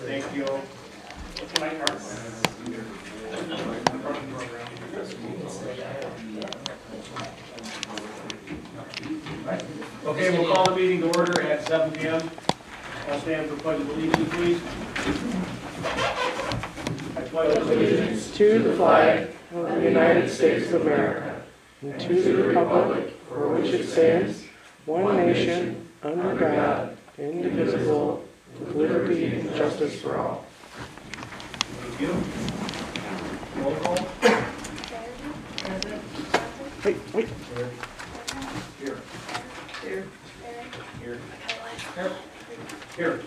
Thank you. Okay, we'll call the meeting to order at seven p.m. I'll stand for pledge of allegiance, please. I pledge allegiance to the flag of the United States of America, and to the republic for which it stands, one nation, under God, indivisible, with liberty and justice for all. Thank you. Roll call. Wait, wait. Here. Here. Here. Here. Here.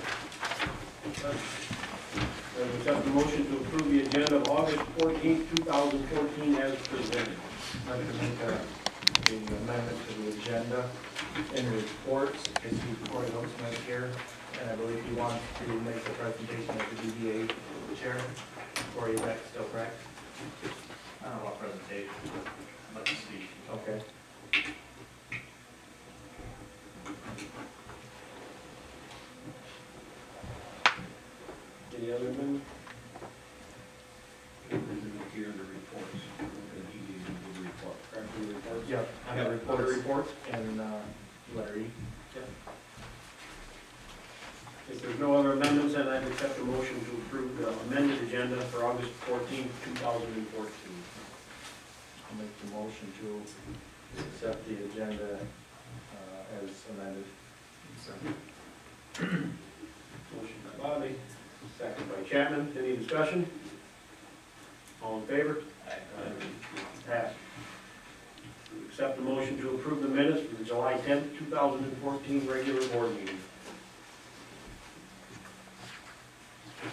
We have the motion to approve the agenda of August fourteenth, two thousand fourteen as presented. I'd like to make a, the amendment to the agenda in reports, is he Corey Holtzman here, and I believe he wants to make the presentation as the DDA chair, or is that still correct? I don't know what presentation, let's see. Okay. Any other amendments? Here in the reports, and he needs to do the report. Correct, Yep, I have reporter reports and, uh, Larry. If there's no other amendments, then I'd accept a motion to approve the amended agenda for August fourteenth, two thousand and fourteen. I'll make the motion to accept the agenda, uh, as amended. Motion by Bodley, second by Chapman. Any discussion? All in favor? Aye. Passed. Accept the motion to approve the minutes for the July tenth, two thousand and fourteen regular board meeting.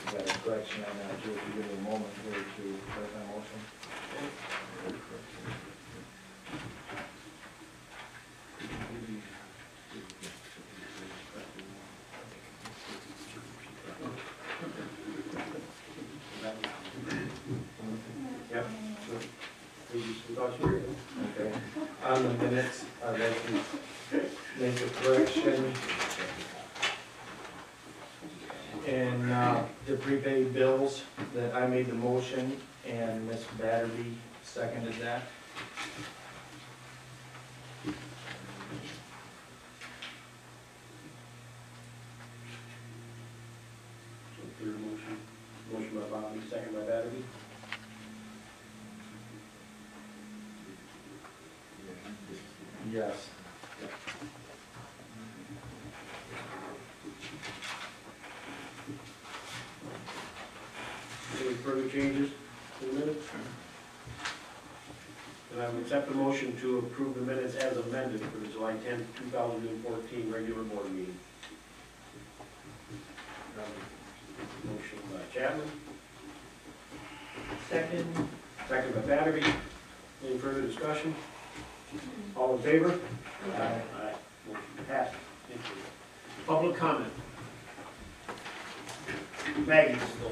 Got a correction on that, Joe, if you give me a moment here to correct my motion. Yep. Please, without you. On the minutes, I'd like to make a correction. And uh, the prepaid bills, that I made the motion and Ms. Batterbee seconded that. So clear motion. Motion by Bodley, second by Batterbee. Yes. Any further changes to the minutes? And I would accept the motion to approve the minutes as amended for the July tenth, two thousand and fourteen regular board meeting. Um, Motion by Chapman, Second. second by Batterbee. Any further discussion? All in favor? Aye. Aye. Motion passed. Thank you. Public comment. Maggie, still.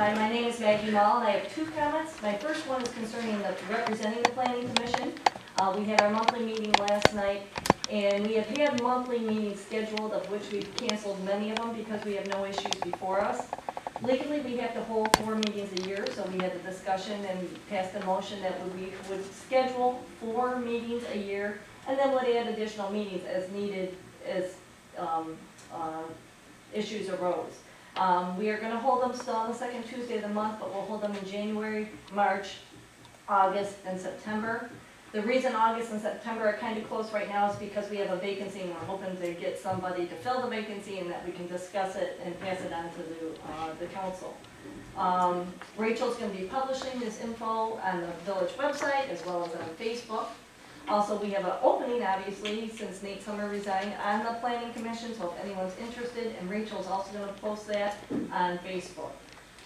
Hi, my name is Maggie Mall, and I have two comments. My first one is concerning the representing the planning commission. Uh, we had our monthly meeting last night, and we have had monthly meetings scheduled, of which we've canceled many of them because we have no issues before us. Legally, we have to hold four meetings a year, so we had a discussion and passed a motion that we would schedule four meetings a year, and then would add additional meetings as needed as, um, uh, issues arose. Um, we are gonna hold them still on the second Tuesday of the month, but we'll hold them in January, March, August, and September. The reason August and September are kinda close right now is because we have a vacancy, and we're hoping to get somebody to fill the vacancy and that we can discuss it and pass it on to the, uh, the council. Um, Rachel's gonna be publishing this info on the village website as well as on Facebook. Also, we have an opening, obviously, since Nate Summer resigned on the planning commission, so if anyone's interested, and Rachel's also gonna post that on Facebook.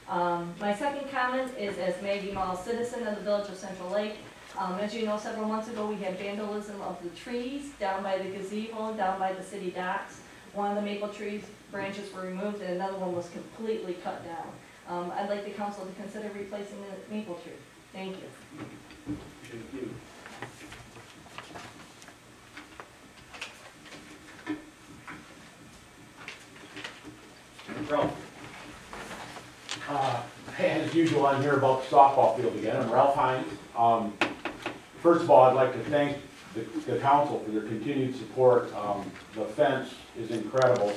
Um, my second comment is as Maggie Mall, citizen of the village of Central Lake. Um, as you know, several months ago, we had vandalism of the trees down by the gazebo, down by the city docks. One of the maple trees, branches were removed, and another one was completely cut down. Um, I'd like the council to consider replacing the maple tree. Thank you. Thank you. Usual, I'm here about the softball field again. I'm Ralph Hines. Um, First of all, I'd like to thank the, the council for their continued support. Um, The fence is incredible.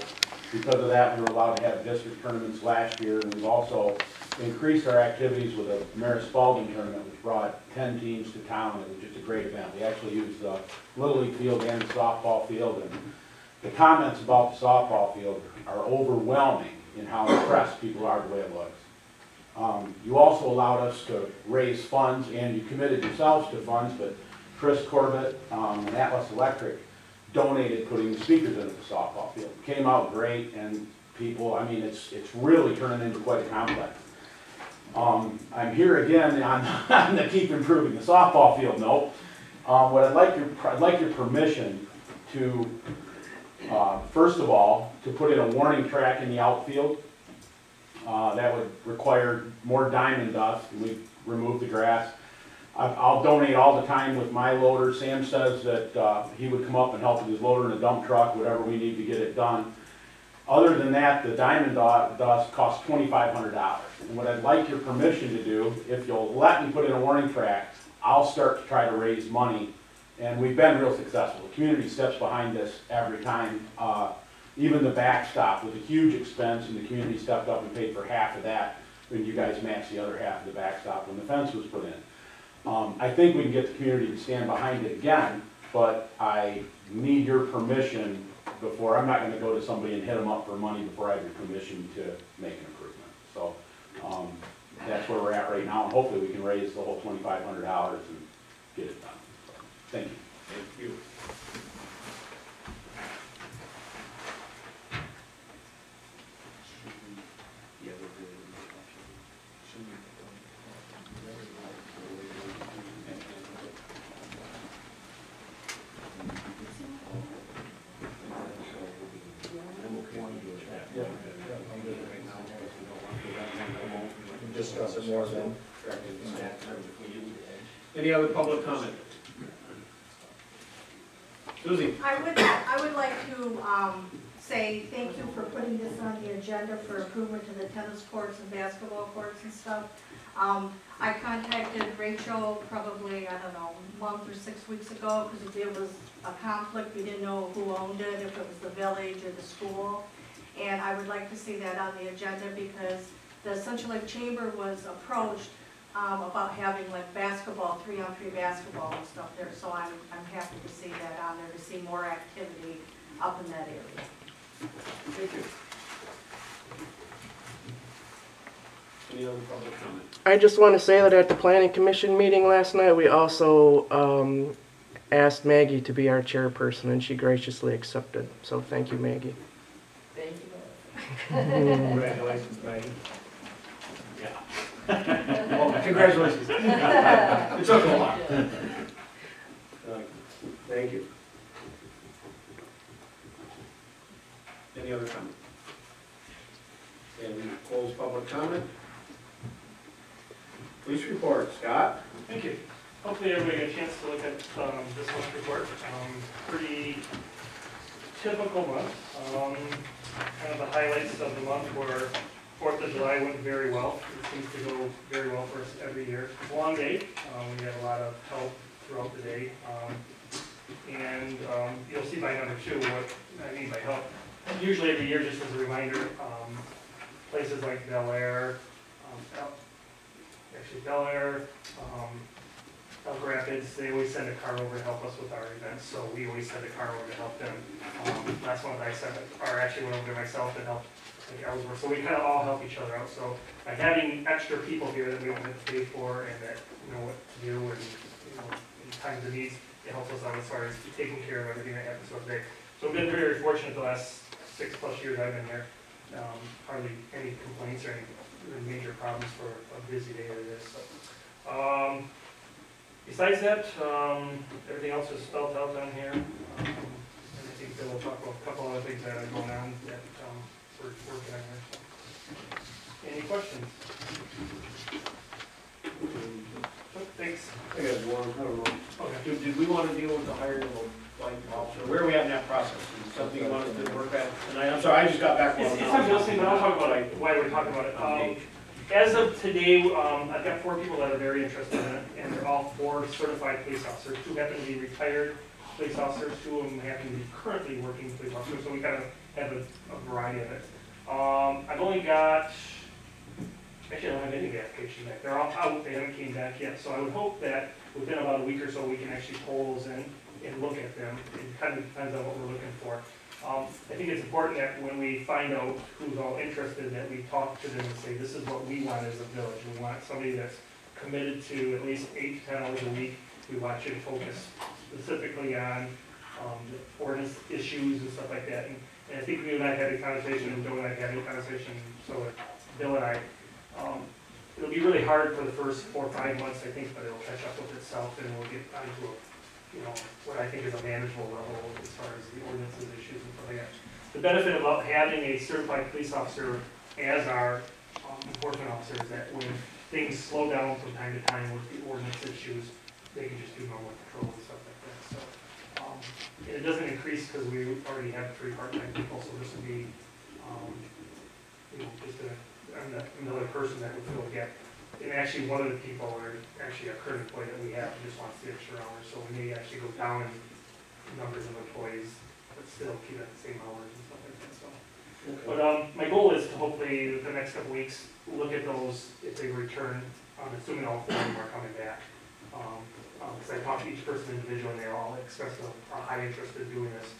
Because of that, we were allowed to have district tournaments last year, and we've also increased our activities with a Maris Spalding tournament, which brought ten teams to town. It was just a great event. We actually used the Little League field and the softball field, and the comments about the softball field are overwhelming in how impressed people are the way it looks. Um, You also allowed us to raise funds, and you committed yourselves to funds, but Chris Corbett um, and Atlas Electric donated putting the speakers into the softball field. Came out great, and people, I mean, it's, it's really turning into quite a complex. Um, I'm here again on, on the keep improving the softball field note. Um, What I'd like your, I'd like your permission to, uh, first of all, to put in a warning track in the outfield. Uh, That would require more diamond dust, we remove the grass. I- I'll donate all the time with my loader. Sam says that uh, he would come up and help with his loader and a dump truck, whatever we need to get it done. Other than that, the diamond dust costs twenty-five hundred dollars. And what I'd like your permission to do, if you'll let me put in a warning track, I'll start to try to raise money. And we've been real successful. The community steps behind this every time. Uh, Even the backstop was a huge expense, and the community stepped up and paid for half of that, and you guys matched the other half of the backstop when the fence was put in. Um, I think we can get the community to stand behind it again, but I need your permission before, I'm not gonna go to somebody and hit them up for money before I have your permission to make an improvement. So, um, that's where we're at right now, and hopefully we can raise the whole twenty-five hundred dollars and get it done. Thank you. Thank you. Discuss it more then. Any other public comment? Suzie? I would, I would like to um, say thank you for putting this on the agenda for improvement to the tennis courts and basketball courts and stuff. Um, I contacted Rachel probably, I don't know, a month or six weeks ago, because there was a conflict, we didn't know who owned it, if it was the village or the school. And I would like to see that on the agenda, because the Central Lake Chamber was approached um, about having like basketball, three-on-three basketball and stuff there, so I'm, I'm happy to see that on there, to see more activity up in that area. Thank you. Any other public comment? I just want to say that at the planning commission meeting last night, we also um, asked Maggie to be our chairperson, and she graciously accepted. So thank you, Maggie. Thank you. Congratulations, Maggie. Yeah. Well, congratulations. It took a while. Uh, Thank you. Any other comment? And we close public comment. Police report, Scott? Thank you. Hopefully everybody got a chance to look at um, this month's report. Um, Pretty typical month. Um, Kind of the highlights of the month were Fourth of July went very well. It seems to go very well for us every year. It's a long day. Um, We had a lot of help throughout the day. Um, And um, you'll see by number two what I mean by help. Usually every year, just as a reminder, um, places like Bellaire, um, actually Bellaire, um, Elk Rapids, they always send a car over to help us with our events, so we always send a car over to help them. Um, last one that I sent, or actually went over there myself and helped, like Ellsworth, so we kind of all help each other out, so by having extra people here that we don't have to pay for and that know what to do and, you know, in times of needs, it helps us out as far as taking care of everything that happens throughout the day. So I've been very fortunate the last six plus years I've been here, um, hardly any complaints or any major problems for a busy day like this, so. Um, Besides that, um, everything else is spelled out down here. Um, And I think we'll talk about a couple other things that are going on that, we're working on here. Any questions? Thanks. I got one, I don't know. Okay. Did, did we want to deal with the hiring of a flight officer? Where are we at in that process? Is something you want us to work at tonight? I'm sorry, I just got back. It's, from- it's time to listen, but I'll talk about it, why we're talking about it. Um, as of today, um, I've got four people that are very interested in it, and they're all four certified police officers. Two happen to be retired police officers, two of them happen to be currently working police officers, so we kind of have a, a variety of it. Um, I've only got, actually, I don't have any of the back. They're all out, they haven't came back yet, so I would hope that within about a week or so, we can actually pull those in and look at them. It kind of depends on what we're looking for. Um, I think it's important that when we find out who's all interested, that we talk to them and say, this is what we want as a village. We want somebody that's committed to at least eight to ten hours a week. We want you to focus specifically on, um, the ordinance issues and stuff like that. And and I think you and I had a conversation, and Joe and I had a conversation, so Bill and I, um, it'll be really hard for the first four or five months, I think, but it'll catch up with itself, and we'll get onto a, you know, what I think is a manageable level as far as the ordinances issues and stuff like that. The benefit about having a certified police officer as our um, enforcement officer is that when things slow down from time to time with the ordinance issues, they can just do normal patrol and stuff like that, so. um, It doesn't increase because we already have three part-time people, so this would be, um, you know, just a, another person that would fill a gap. And actually, one of the people are actually a current employee that we have, who just wants the extra hours, so we may actually go down in numbers of employees, but still keep at the same hours and stuff like that, so. But, um, my goal is to hopefully, the next couple weeks, look at those, if they return, I'm assuming all four of them are coming back. Um, um, cause I talked to each person individually, and they all expressed a, a high interest in doing this.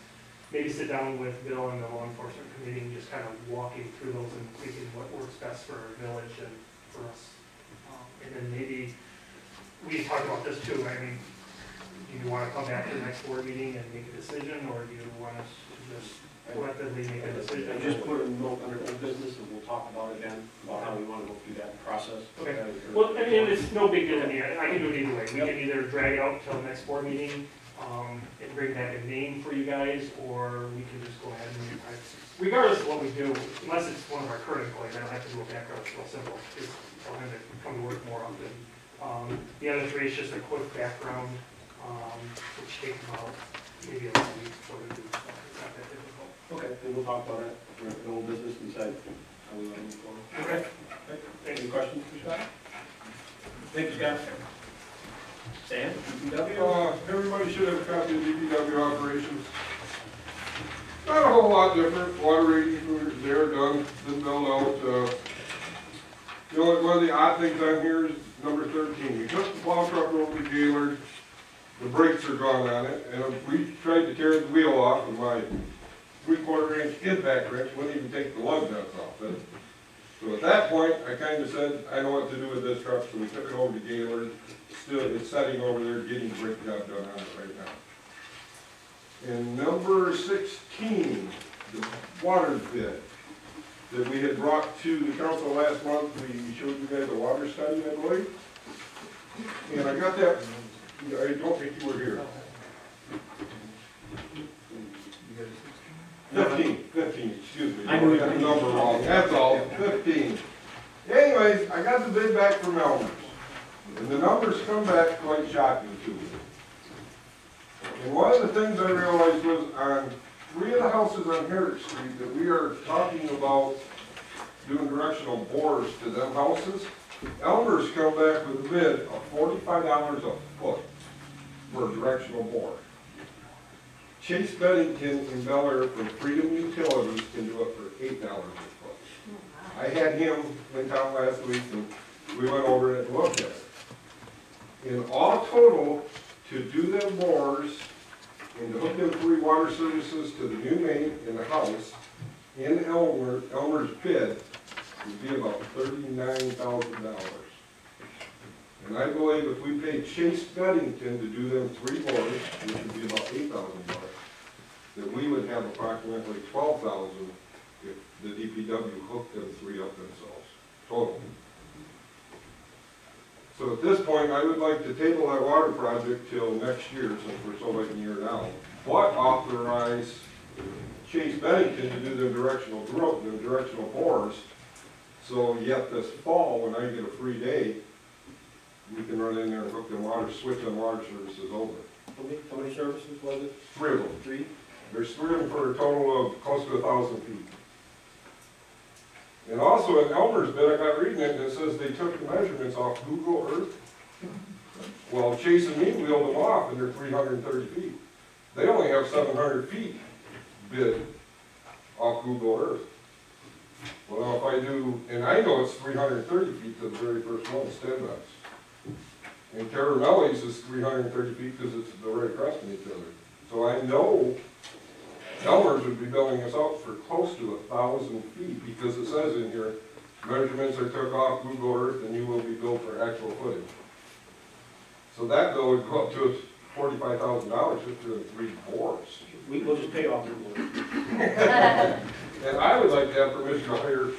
Maybe sit down with Bill and the law enforcement committee and just kind of walking through those and thinking what works best for our village and for us. Um, And then maybe, we talked about this too, I mean, do you wanna come back to the next board meeting and make a decision, or do you want us to just collectively make a decision? And just put a note under old business and we'll talk about it again, about how we want to go through that process. Okay. Well, I mean, it's no big deal to me, I I can do it either way, we can either drag out until the next board meeting, um, and bring back a name for you guys, or we can just go ahead and, I- regardless of what we do, unless it's one of our current employees, I don't have to do a background, it's real simple, it's tell him to come to work more often. Um, the other three is just a quick background, um, which takes about maybe a week or two, so it's not that difficult. Okay, then we'll talk about it, we're in old business and decide how we want to move forward. Okay. Any questions for Scott? Thank you, Scott. Sam, DPW? Uh, everybody should have a copy of DPW operations. Not a whole lot different, water readings were there, done, been built out, uh. The only, one of the odd things on here is number thirteen, we took the plow truck over to Gaylord, the brakes are gone on it, and we tried to tear the wheel off, and my three-quarter inch impact wrench wouldn't even take the lug nuts off it. So at that point, I kinda said, I don't know what to do with this truck, so we took it over to Gaylord, still, it's sitting over there getting brake job done on it right now. And number sixteen, the water bid that we had brought to the council last month, we showed you guys a water study, I believe. And I got that, I don't think you were here. Fifteen, fifteen, excuse me. I knew you- got the number wrong, that's all, fifteen. Anyways, I got the bid back from Elmer's, and the numbers come back quite shocking to me. And one of the things I realized was on three of the houses on Herrick Street that we are talking about doing directional bores to them houses, Elmer's come back with a bid of forty-five dollars a foot for a directional bore. Chase Bennington in Bellaire from Freedom Utilities can do it for eight dollars a foot. Oh, I had him in town last week and we went over it and looked at it. In all total, to do them bores and to hook them three water services to the new main in the house, in Elmer, Elmer's bid, would be about thirty-nine thousand dollars. And I believe if we paid Chase Bennington to do them three bores, which would be about eight thousand dollars, that we would have approximately twelve thousand if the DPW hooked them three up themselves, total. So at this point, I would like to table that water project till next year, since we're so late in the year now. But authorize Chase Bennington to do the directional drill, the directional bores. So yet this fall, when I get a free day, we can run in there and hook the water, switch on water services over. How many, how many services was it? Three of them. Three? There's three of them for a total of close to a thousand feet. And also in Elmer's bid, I got reading it, and it says they took the measurements off Google Earth. Well, Chase and me wheeled them off, and they're three hundred and thirty feet. They only have seven hundred feet bid off Google Earth. Well, if I do, and I know it's three hundred and thirty feet to the very first one, Stenbeck's. And Caramelli's is three hundred and thirty feet, because it's, they're right across from each other. So I know Elmer's would be billing us out for close to a thousand feet, because it says in here, measurements are took off Google Earth, and you will be billed for actual footage. So that bill would go up to forty-five thousand dollars just the three bores. We, we'll just pay off the board. And I would like to have permission to hire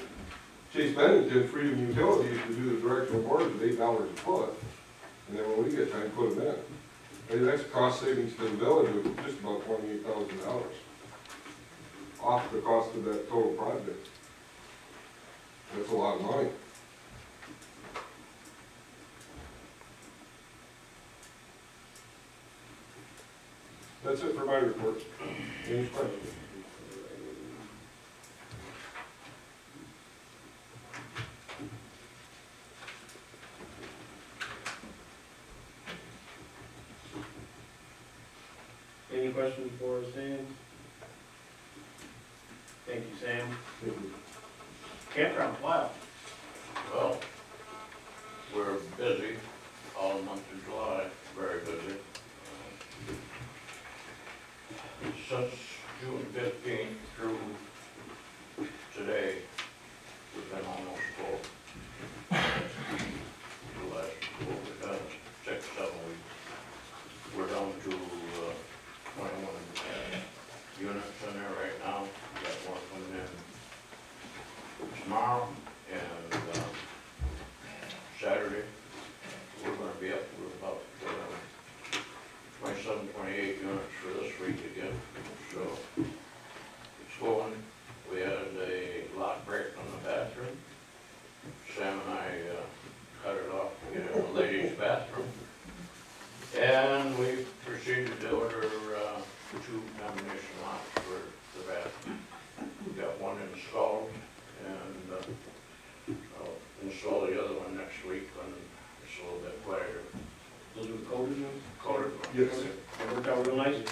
Chase Bennington, Freedom Utilities, to do the directional bores at eight dollars a foot. And then when we get time, put them in. Maybe that's cost savings to the village of just about twenty-eight thousand dollars. Off the cost of that total project. That's a lot of money. That's it for my report. Any questions? Any questions for Sam? Thank you, Sam. Campground plow. Well, we're busy all month of July, very busy. Since June fifteenth through today, we've been almost full. The last, what we've done, six, seven weeks. We're down to, uh, twenty-one, uh, units in there right now, got more coming in tomorrow, and, um, Saturday, we're gonna be up to about, uh, twenty-seven, twenty-eight units for this week again, so it's going. We had a lock break on the bathroom. Sam and I, uh, cut it off to get in the ladies' bathroom. And we proceeded to order, uh, two combination locks for the bathroom. We got one installed, and, uh, I'll install the other one next week when it's a little bit quieter. Those are the coded ones? Colored. Yes. They worked out real nice.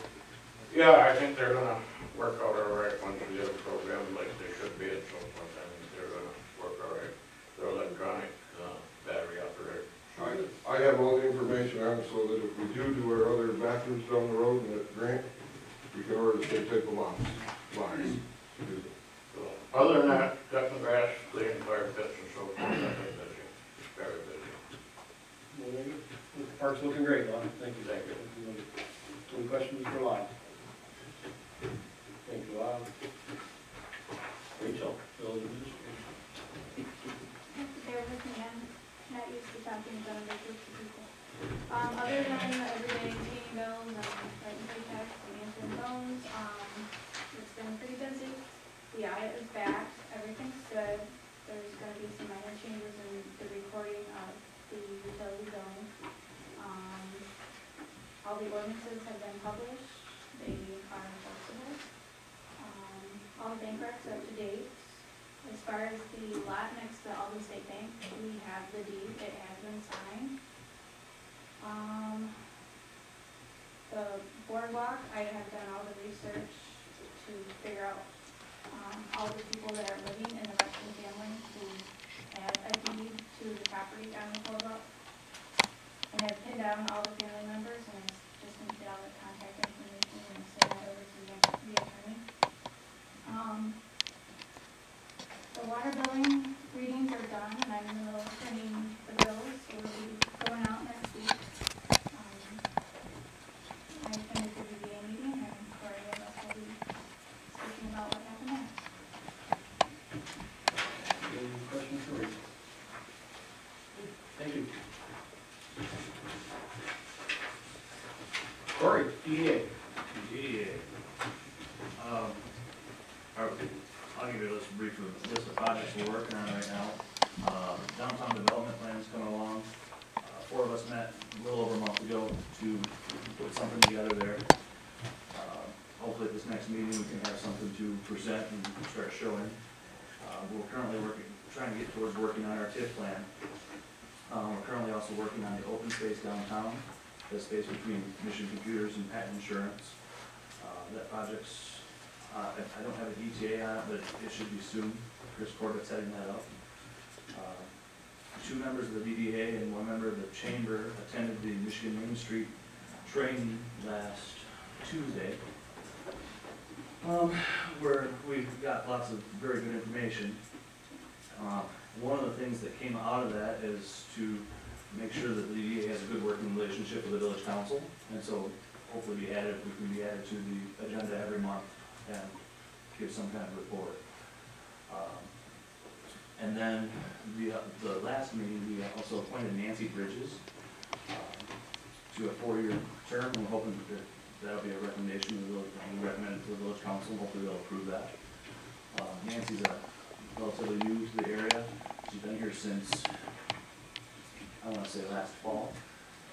Yeah, I think they're gonna work out all right once we get a program like they should be at some point. I think they're gonna work all right. They're electronic, uh, battery operated. I, I have all the information on it so that if we do do our other bathrooms down the road and at Grant, we can order the same type of locks, locks. So, Other than that, cutting grass, cleaning fire pits and so forth, I've been busy, very busy. Well, there you go. The Park's looking great, Lon. Thank you. Thank you. Any questions for Lon? Thank you, Lon. Rachel, village administrator. Bear with me, I'm not used to talking about other groups of people. Um, other than the everyday paying bills and writing paychecks and answering phones, um, it's been pretty busy. The audit is back, everything's good. There's gonna be some minor changes in the recording of the utility billing. Um, all the ordinances have been published, they are enforceable. Um, all the bank recs are up to date. As far as the lot next to Alden State Bank, we have the deed, it has been signed. Um, the boardwalk, I have done all the research to figure out, um, all the people that are living in the Rushton family who have a deed to the property on the boardwalk. And I've pinned down all the family members and I just need to get all the contact information and send that over to the the attorney. Um, the water billing readings are done, and I'm in the middle of printing the bills, so we'll be going out next week. Um, I attended the DDA meeting, and Cory and us will be speaking about what happened next. Any questions for Rachel? Thank you. Corey, DDA. DDA. Um, our- I'll give you a list brief of, list of projects we're working on right now. Uh, Downtown development plan's coming along. Uh, Four of us met a little over a month ago to put something together there. Uh, Hopefully at this next meeting, we can have something to present and start showing. Uh, We're currently working, trying to get towards working on our TIF plan. Um, we're currently also working on the open space downtown, the space between Mission Computers and Patent Insurance. Uh, that project's, uh, I, don't have a ETA on it, but it should be soon. Chris Corbett's setting that up. Uh, Two members of the DDA and one member of the chamber attended the Michigan Main Street training last Tuesday. Um, where we got lots of very good information. Uh, one of the things that came out of that is to make sure that the DDA has a good working relationship with the village council. And so hopefully be added, we can be added to the agenda every month and give some kind of report. Um, And then the, the last meeting, we also appointed Nancy Bridges um, to a four-year term. I'm hoping that that'll be a recommendation to the village, recommend it to the village council, hopefully they'll approve that. Uh, Nancy's a relatively new to the area, she's been here since, I wanna say last fall.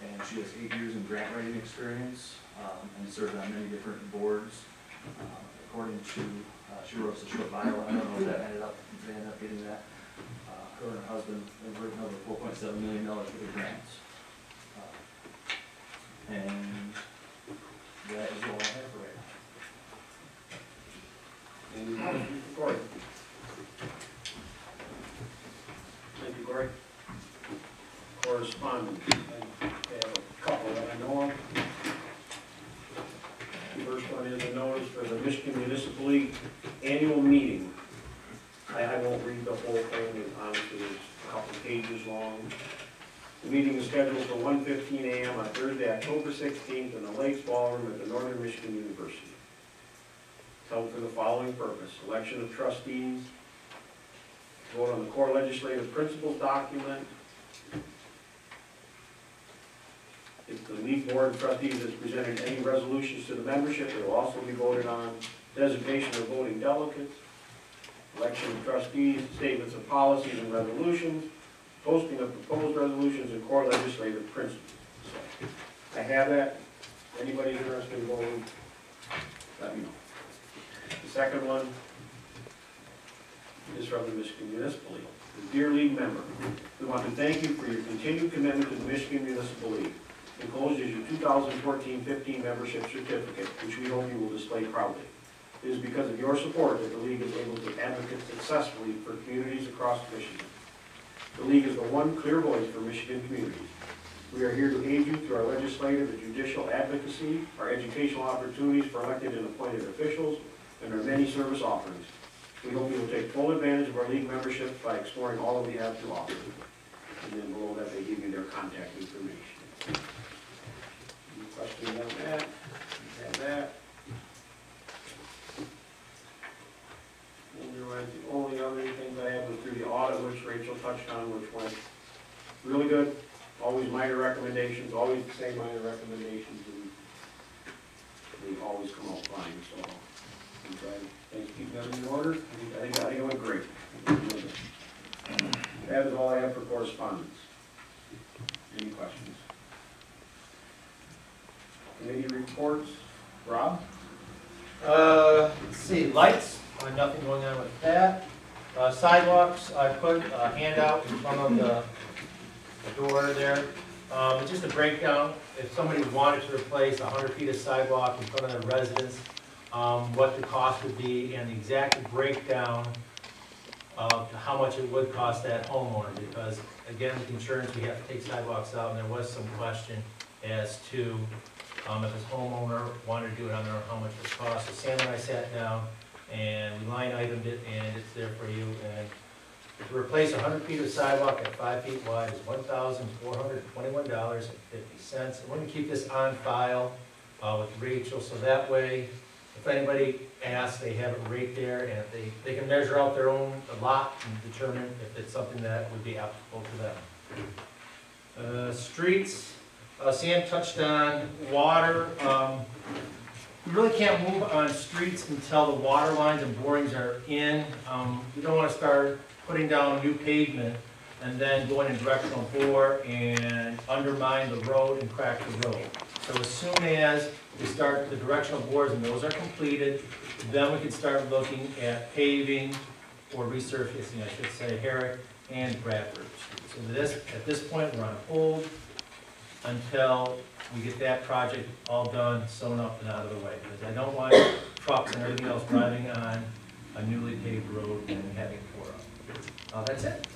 And she has eight years in grant writing experience, um, and served on many different boards. Uh, According to, uh, she wrote a short bio, I don't know if that ended up, if they ended up getting that. Uh, Her and her husband have written over four point seven million dollars worth of grants. Uh, And that is all I have right now. Questions Cory? Thank you, Cory. Correspondence, I have a couple that I know of. The First one is a notice for the Michigan Municipal League Annual Meeting. I, I won't read the whole thing, it honestly, it's a couple pages long. The meeting is scheduled for 1:15 AM on Thursday, October sixteenth, in the Lakes Ballroom at the Northern Michigan University It's held for the following purpose, election of trustees, vote on the core legislative principles document. If the lead board of trustees has presented any resolutions to the membership, it will also be voted on. Designation of voting delegates, election of trustees, statements of policies and resolutions, posting of proposed resolutions and core legislative principles. So, I have that. Anybody interested in voting, let me know. The second one is from the Michigan Municipal League. The Dear League member, we want to thank you for your continued commitment to the Michigan Municipal League. Enclosed is your 2014-15 membership certificate, which we hope you will display proudly. It is because of your support that the league is able to advocate successfully for communities across Michigan. The league is the one clear voice for Michigan communities. We are here to aid you through our legislative and judicial advocacy, our educational opportunities for elected and appointed officials, and our many service offerings. We hope you will take full advantage of our league membership by exploring all that we have to offer. And then below that, they give you their contact information. Any questions on that? Have that. The only other things I have was through the audit, which Rachel touched on, which went really good. Always minor recommendations, always the same minor recommendations, and they always come out fine, so. Glad things keep them in order. I think, I think, I think it went great. That is all I have for correspondence. Any questions? Committee reports, Rob? Uh, let's see, lights, uh, nothing going on with that. Uh, sidewalks, I put a handout in front of the the door there. Um, it's just a breakdown, if somebody wanted to replace hundred feet of sidewalk in front of their residence, um, what the cost would be and the exact breakdown of how much it would cost that homeowner, because again, with insurance, we have to take sidewalks out, and there was some question as to, um, if his homeowner wanted to do it on their own, how much it would cost. So Sam and I sat down, and we line itemed it, and it's there for you, and to replace hundred feet of sidewalk at five feet wide is one thousand four hundred twenty-one dollars and fifty cents. We're gonna keep this on file, uh, with Rachel, so that way, if anybody asks, they have it right there, and if they, they can measure out their own lot and determine if it's something that would be applicable to them. Uh, streets, uh, Sam touched on water, um, we really can't move on streets until the water lines and borings are in. Um, we don't wanna start putting down new pavement and then going in directional bore and undermine the road and crack the road. So as soon as we start the directional bores and those are completed, then we can start looking at paving or resurfacing, I should say, Herrick and Bradford. So this, at this point, we're on hold until we get that project all done, sewn up and out of the way. Because I don't want trucks and everything else driving on a newly paved road and having tore up. Uh, that's it.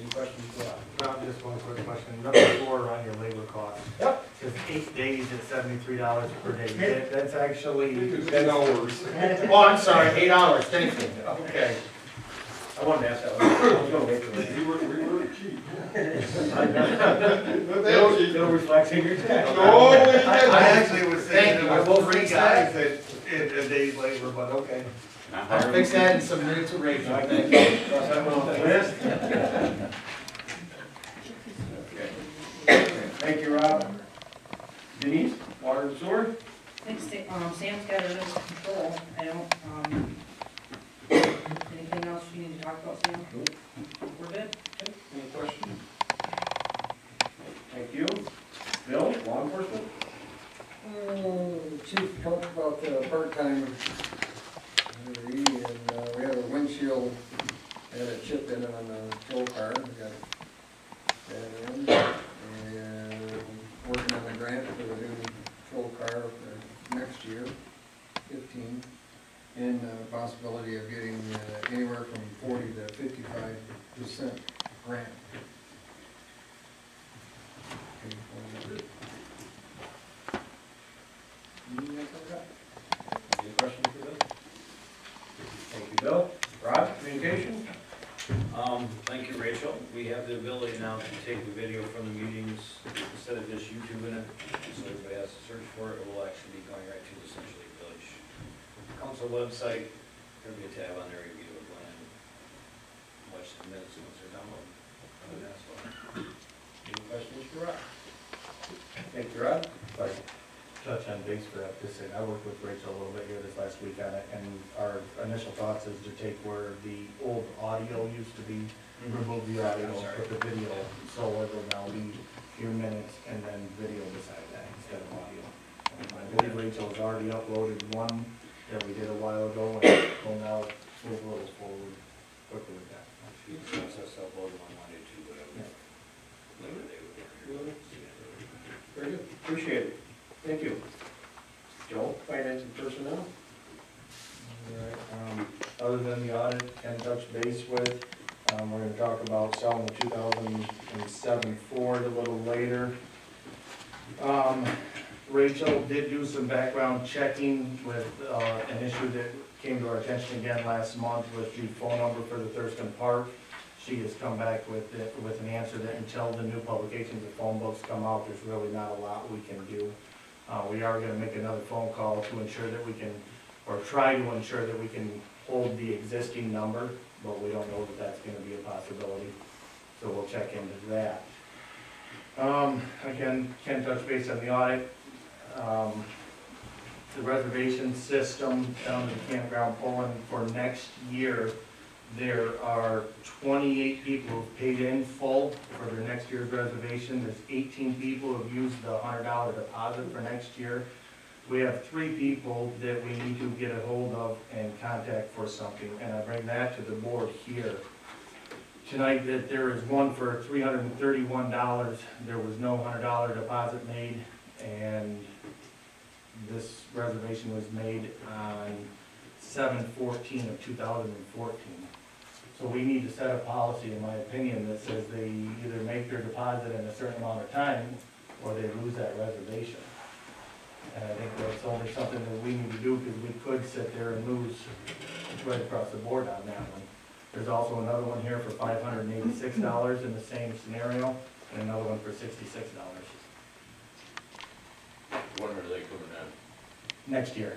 Any questions for Rob? Rob, just one quick question, number four on your labor cost. Yep. Says eight days at seventy-three dollars per day, That- that's actually. Ten hours. Oh, I'm sorry, eight hours, thank you. Okay. I wanted to ask that one. I was gonna wait for that. We were, we were cheap. It'll, it'll reflect in your tax. No, we I didn't. I actually was Thank thinking you. it I will was three fix that. guys that, in a day's labor, but okay. I'll fix that and submit it to Rachel, thank you. Cross that one off the list. Thank you, Rob. Denise, water and sewer? I think Sa- um, Sam's got it under control, I don't, um, anything else you need to talk about, Sam? We're good? Any questions? Thank you. Bill, law enforcement? Uh, Chief talked about the part-time, and uh, we had a windshield, had a chip in it on the tow car, we got that in. And working on the grant for the new tow car for next year, fifteen. And the possibility of getting uh, anywhere from forty to fifty-five percent grant. Any questions for Bill? Thank you, Bill. Rob, communication? Um, thank you, Rachel. We have the ability now to take the video from the meetings instead of just YouTubing it, so everybody has to search for it. It will actually be going right to the Century Village Council website. There'll be a tab on there, able to go in watch the minutes once they're downloaded. And. Any questions for Rob? Thank you, Rob. Like, touch on base for that, just saying, I worked with Rachel a little bit here this last week on it, and our initial thoughts is to take where the old audio used to be, mm-hmm. remove the audio, I'm sorry. put the video, so it will now be few minutes and then video beside that instead of audio. And I believe Rachel has already uploaded one that we did a while ago, and we'll now move a little forward quickly with that. She process upload one Monday too, but I would, later they would. Very good. Appreciate it. Thank you. Joe, finance and personnel? Alright, um, other than the audit and touch base with, um, we're gonna talk about selling the two thousand and seven Ford a little later. Um, Rachel did do some background checking with, uh, an issue that came to our attention again last month with the phone number for the Thurston Park. She has come back with, it- with an answer that until the new publications of phone books come out, there's really not a lot we can do. Uh, we are gonna make another phone call to ensure that we can, or try to ensure that we can hold the existing number, but we don't know that that's gonna be a possibility. So we'll check into that. Um, again, can touch base on the audit. Um, the reservation system down at the campground Poland for next year, there are twenty-eight people who've paid in full for their next year's reservation. There's eighteen people who've used the hundred dollar deposit for next year. We have three people that we need to get a hold of and contact for something, and I bring that to the board here. Tonight, that there is one for three hundred and thirty-one dollars. There was no hundred dollar deposit made, and this reservation was made on seven fourteen of two thousand and fourteen. So we need to set a policy, in my opinion, that says they either make their deposit in a certain amount of time, or they lose that reservation. And I think that's only something that we need to do, because we could sit there and lose right across the board on that one. There's also another one here for five hundred and eighty-six dollars in the same scenario, and another one for sixty-six dollars When are they coming in? next year.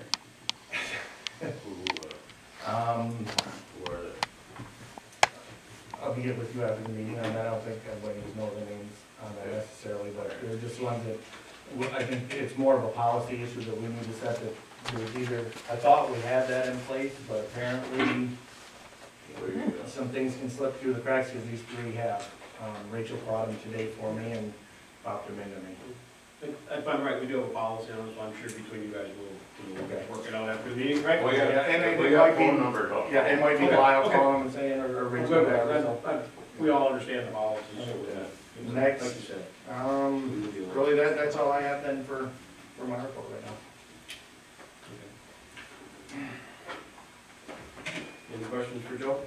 Who, uh, Um, who are they? I'll be with you after the meeting on that, I don't think everybody knows the names on that necessarily, but they're just ones that, well, I think it's more of a policy issue that we need to set that there's either, I thought we had that in place, but apparently Where you go? some things can slip through the cracks, because these three have. Um, Rachel brought them today for me and popped them into me. If I'm right, we do have a policy on this, so I'm sure between you guys we'll, we'll work it out after the meeting, right? We Yeah, got, and it- we it got might be- phone numbers up. Yeah, it might be Okay, Lyle okay. calling and saying, or, or We're Rachel, good, whatever, then, so. uh, we all understand the policy, so, Next. like you said. Um, really, that, that's all I have then for, for my report right now. Any questions for Joe?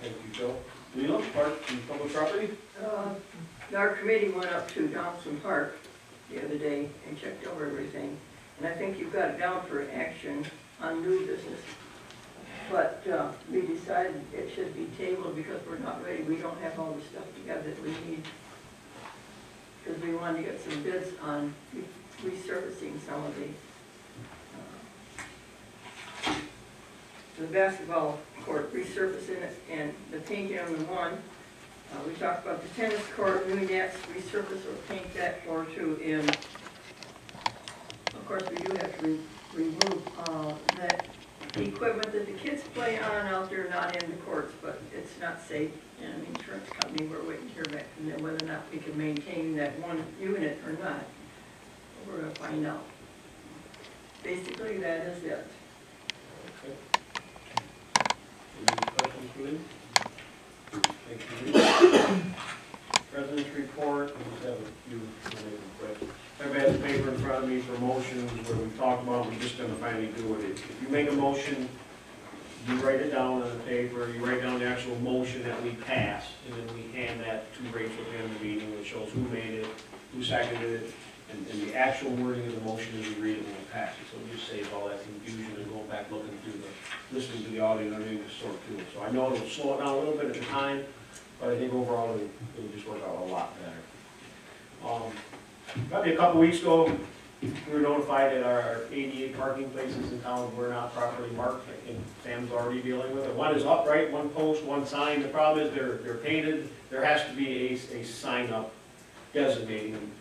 Thank you, Joe. Leland, Park and Public Property? Uh, Our committee went up to Donaldson Park the other day and checked over everything, and I think you've got it down for action on new business. But uh, we decided it should be tabled because we're not ready, we don't have all the stuff together that we need. Because we wanted to get some bids on re- resurfacing some of the, uh, the basketball court, resurfacing it and the painting on the one. Uh, we talked about the tennis court, new nets, resurface or paint that floor too, and of course, we do have to re- remove, uh, that equipment that the kids play on out there, not in the courts, but it's not safe. And the insurance company, we're waiting to hear back from them whether or not we can maintain that one unit or not. We're gonna find out. Basically, that is it. Okay. Any questions for? Thank you. President's report, we just have a few, make them quick. Everybody a paper in front of me for motions, where we talked about, we're just gonna finally do it. If you make a motion, you write it down on the paper, you write down the actual motion that we passed, and then we hand that to Rachel at the end of the meeting, which shows who made it, who seconded it, and, and the actual wording of the motion is read it when it so just saves all that confusion and going back looking through the, listening to the audio and everything to sort through it. So I know it'll slow it down a little bit at the time, but I think overall it'll, it'll just work out a lot better. Um, Probably a couple weeks ago, we were notified that our ADA parking places in town were not properly marked. I think Sam's already dealing with it. One is upright, one post, one sign. The problem is they're, they're painted. There has to be a, a sign up designating them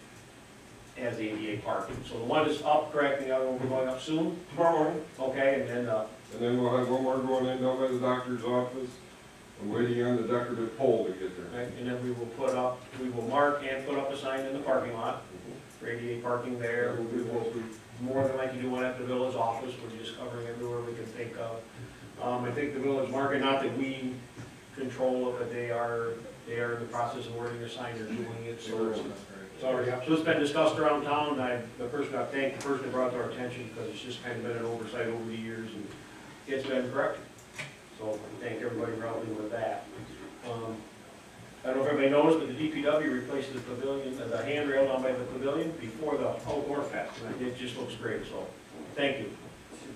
as ADA parking. So the one is up, correct, and the other one will be going up soon? Tomorrow morning, Okay, and then, uh, and then we'll have one more going in down by the doctor's office. I'm waiting on the decorative pole to get there. right, and then we will put up, we will mark and put up a sign in the parking lot for ADA parking there. We will more than likely do one at the village office, we're just covering everywhere we can think of. Um, I think the village market, not that we control it, but they are, they are in the process of ordering a sign, they're doing it, so it's, it's already up. So it's been discussed around town, I, the person, I thank the person that brought it to our attention, because it's just kind of been an oversight over the years, and it's been corrected. So I thank everybody for helping with that. Um, I don't know if everybody knows, but the DPW replaced the pavilion, uh, the handrail down by the pavilion before the outdoor fest, and it just looks great, so, thank you.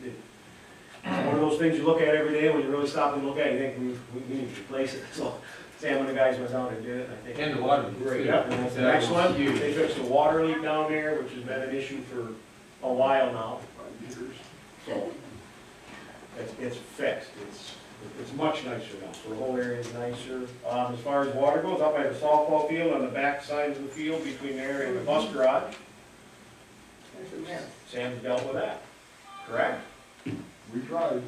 It's one of those things you look at every day, when you really stop and look at it, you think, we, we need to replace it, so Sam and the guys went down and did it, and I think. And the water. Great, yeah, and that's the next one, they fixed the water leak down there, which has been an issue for a while now. So, it's, it's fixed, it's, it's much nicer now, so the whole area is nicer. Um, as far as water goes, up by the softball field, on the back side of the field, between there and the bus garage, That's a. Sam's dealt with that, correct? We tried,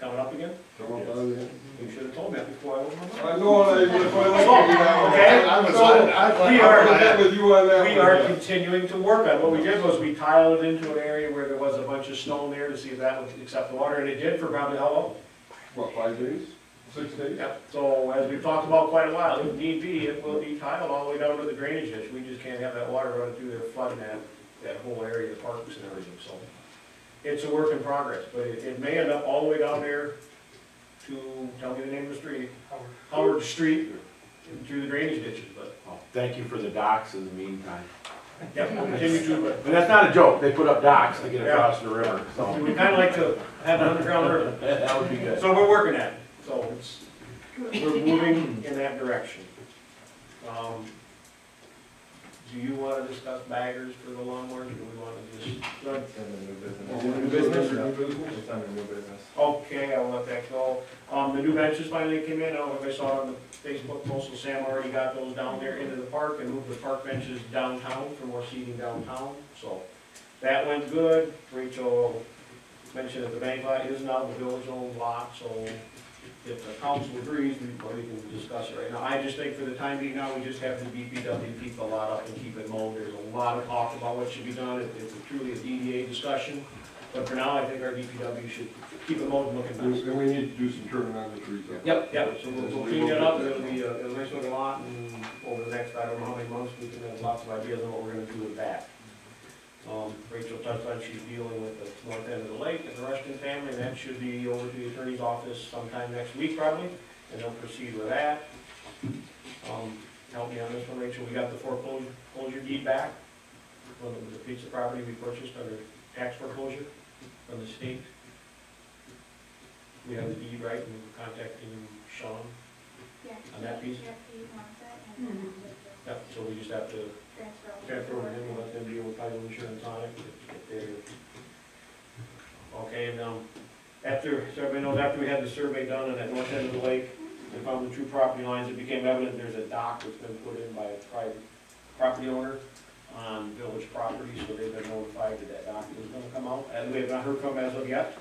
Coming up again? come up out of there. You should have told me before I went on. I know, and I, oh, that's why I like to get out. Okay. I was, So, I, we are- was get with you on that We one. are continuing to work on, it. what we did was we tiled it into an area where there was a bunch of stone there to see if that would accept the water, and it did for probably how long? What, five days, six days? Yep, so as we've talked about quite a while, if need be, it will be tiled all the way down to the drainage ditch. We just can't have that water running through there flooding that, that whole area, the parks and everything, so. It's a work in progress, but it, it may end up all the way down there to, tell me the name of the street, Howard. Howard Street, through the drainage ditches, but, Oh, Thank you for the docks in the meantime. yep, we'll continue to, but And that's not a joke, they put up docks to get across the river, so we kinda like to have an underground river. that would be good. So we're working at it, so it's, we're moving in that direction. Um, Do you wanna discuss baggers for the lawnmowers, or do we wanna Okay, I'll let that go. Um, the new benches finally came in, I don't know if I saw it on the Facebook post, so Sam already got those down there into the park and moved the park benches downtown for more seating downtown, so. That went good, Rachel mentioned that the bank lot is now the village-owned lot, so if the council agrees, we probably can discuss it right now. I just think for the time being now, we just have the DPW keep the lot up and keep it mowed, there's a lot of talk about what should be done, It- it's truly a DDA discussion. But for now, I think our DPW should keep it mowed and looking nice. and we need to do some trimming on the trees. Yep, yep, so we'll, we'll clean it up, it'll be a, a nice looking lot, and over the next, I don't know how many months, we can have lots of ideas on what we're gonna do with that. Um, Rachel touched on, she's dealing with the north end of the lake and the Rushton family, and that should be over to the attorney's office sometime next week probably, and they'll proceed with that. Um, help me on this one, Rachel, we got the foreclosure, foreclosure deed back, from the piece of property we purchased under tax foreclosure from the state. We have the deed, right, and we're contacting Sean, Yeah. On that piece? Yep, he wants it, and Mhm. yep, so we just have to transfer over. him, let them deal with title insurance on it, get their. Okay, and, um, after, so everybody knows, after we had the survey done on that north end of the lake, and found the true property lines, it became evident there's a dock that's been put in by a private property owner on village property, so they've been notified that that dock is gonna come out, and we have not heard from as of yet.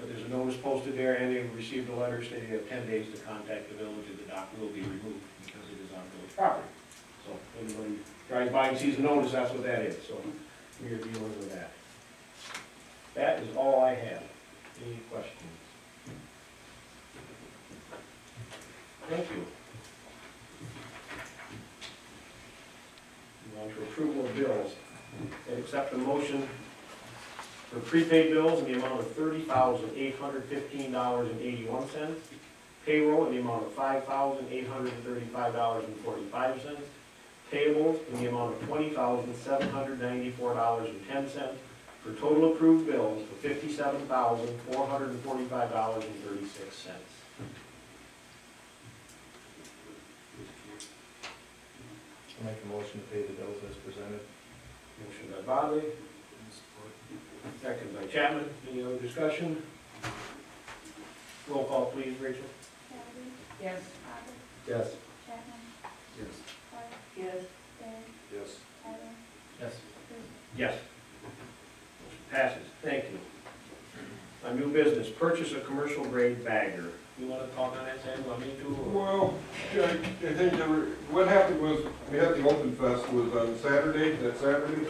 But there's a notice posted there, and they've received a letter stating they have ten days to contact the village, and the dock will be removed, because it is on village property. So, anybody drives by and sees the notice, that's what that is, so we are dealing with that. That is all I have. Any questions? Thank you. On to approval of bills. And accept a motion for prepaid bills in the amount of thirty thousand eight hundred fifteen dollars and eighty-one cents. Payroll in the amount of five thousand eight hundred thirty-five dollars and forty-five cents. Payables in the amount of twenty thousand seven hundred ninety-four dollars and ten cents. For total approved bills of fifty-seven thousand four hundred and forty-five dollars and thirty-six cents. I'll make a motion to pay the bills as presented. Motion by Bodley, second by Chapman. Any other discussion? Roll call, please, Rachel. Kennedy, Yes. Yes. Chapman, Yes. Yes. Yes. Yes. Motion Passes, thank you. On new business, purchase a commercial grade bagger. You want to talk on that, Sam, want me to? or- Well, I, I think there were, what happened was, we had the Open Fest was on Saturday, that Saturday.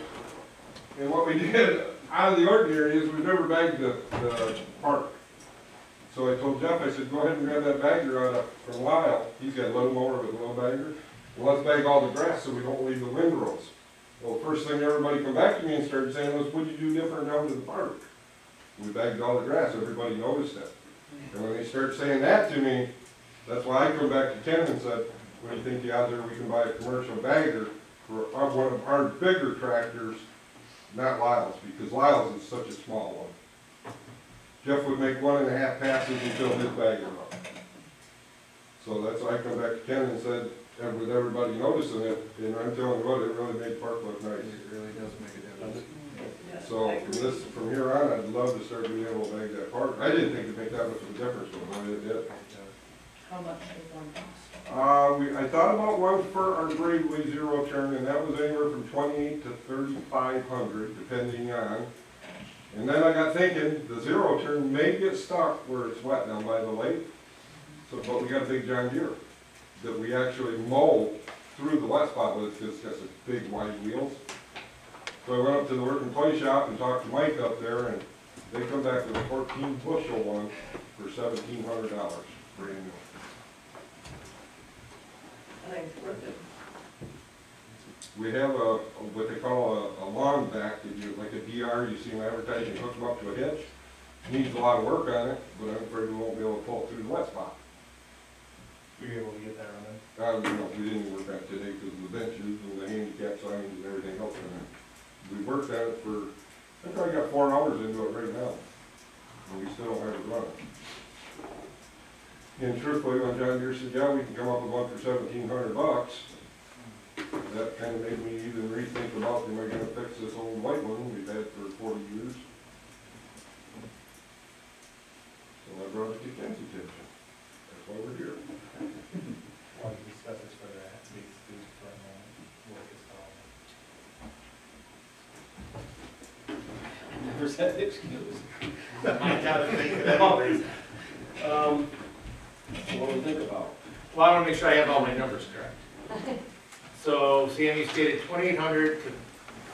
And what we did, out of the ordinary, is we never bagged the, the park. So I told Jeff, I said, go ahead and grab that bagger out of, from Lyle, he's got a little mower with a little bagger. Well, let's bag all the grass so we don't leave the windrows. Well, the first thing everybody come back to me and started saying was, what'd you do different down to the park? We bagged all the grass, everybody noticed that. And when they start saying that to me, that's why I come back to Ken and said, what do you think out there, we can buy a commercial bagger for one of our bigger tractors, not Lyle's, because Lyle's is such a small one. Jeff would make one and a half passes until his bagger up. So that's why I come back to Ken and said, and with everybody noticing it, and I'm telling you what, it really made park look nice. It really does make a difference. So from this, from here on, I'd love to start being able to make that park. I didn't think it'd make that much of a difference, but boy, it did. How much does one cost? Uh, we, I thought about one for our Gravely zero turn, and that was anywhere from twenty-eight to thirty-five hundred, depending on. And then I got thinking, the zero turn may get stuck where it's wet down by the lake. So, but we got a big John Deere that we actually mow through the wet spot with, it's got some big wide wheels. So I went up to the work and play shop and talked to Mike up there, and they come back with a fourteen bushel one for seventeen hundred dollars, brand new. I think it's worth it. We have a, what they call a, a lawn vac, that you, like a DR, you see them advertising, hook them up to a hitch. Needs a lot of work on it, but I'm afraid we won't be able to pull it through the wet spot. Were you able to get that? Uh, you know, we didn't work on it today because of the benches and the handicap signs and everything else it. We worked on it for, I probably got four hours into it right now, and we still don't have it running. And truthfully, when John Deere said, yeah, we can come up with one for seventeen hundred bucks, that kind of made me even rethink about, am I gonna fix this old white one we've had for forty years? So I brought it to Ken's attention. That's why we're here. Want to discuss this further, I have to be excused for a moment, work is calling. Never excuse. I gotta think of that always. Um, what do we think about? Well, I wanna make sure I have all my numbers correct. So So Sam, you stated twenty-eight hundred to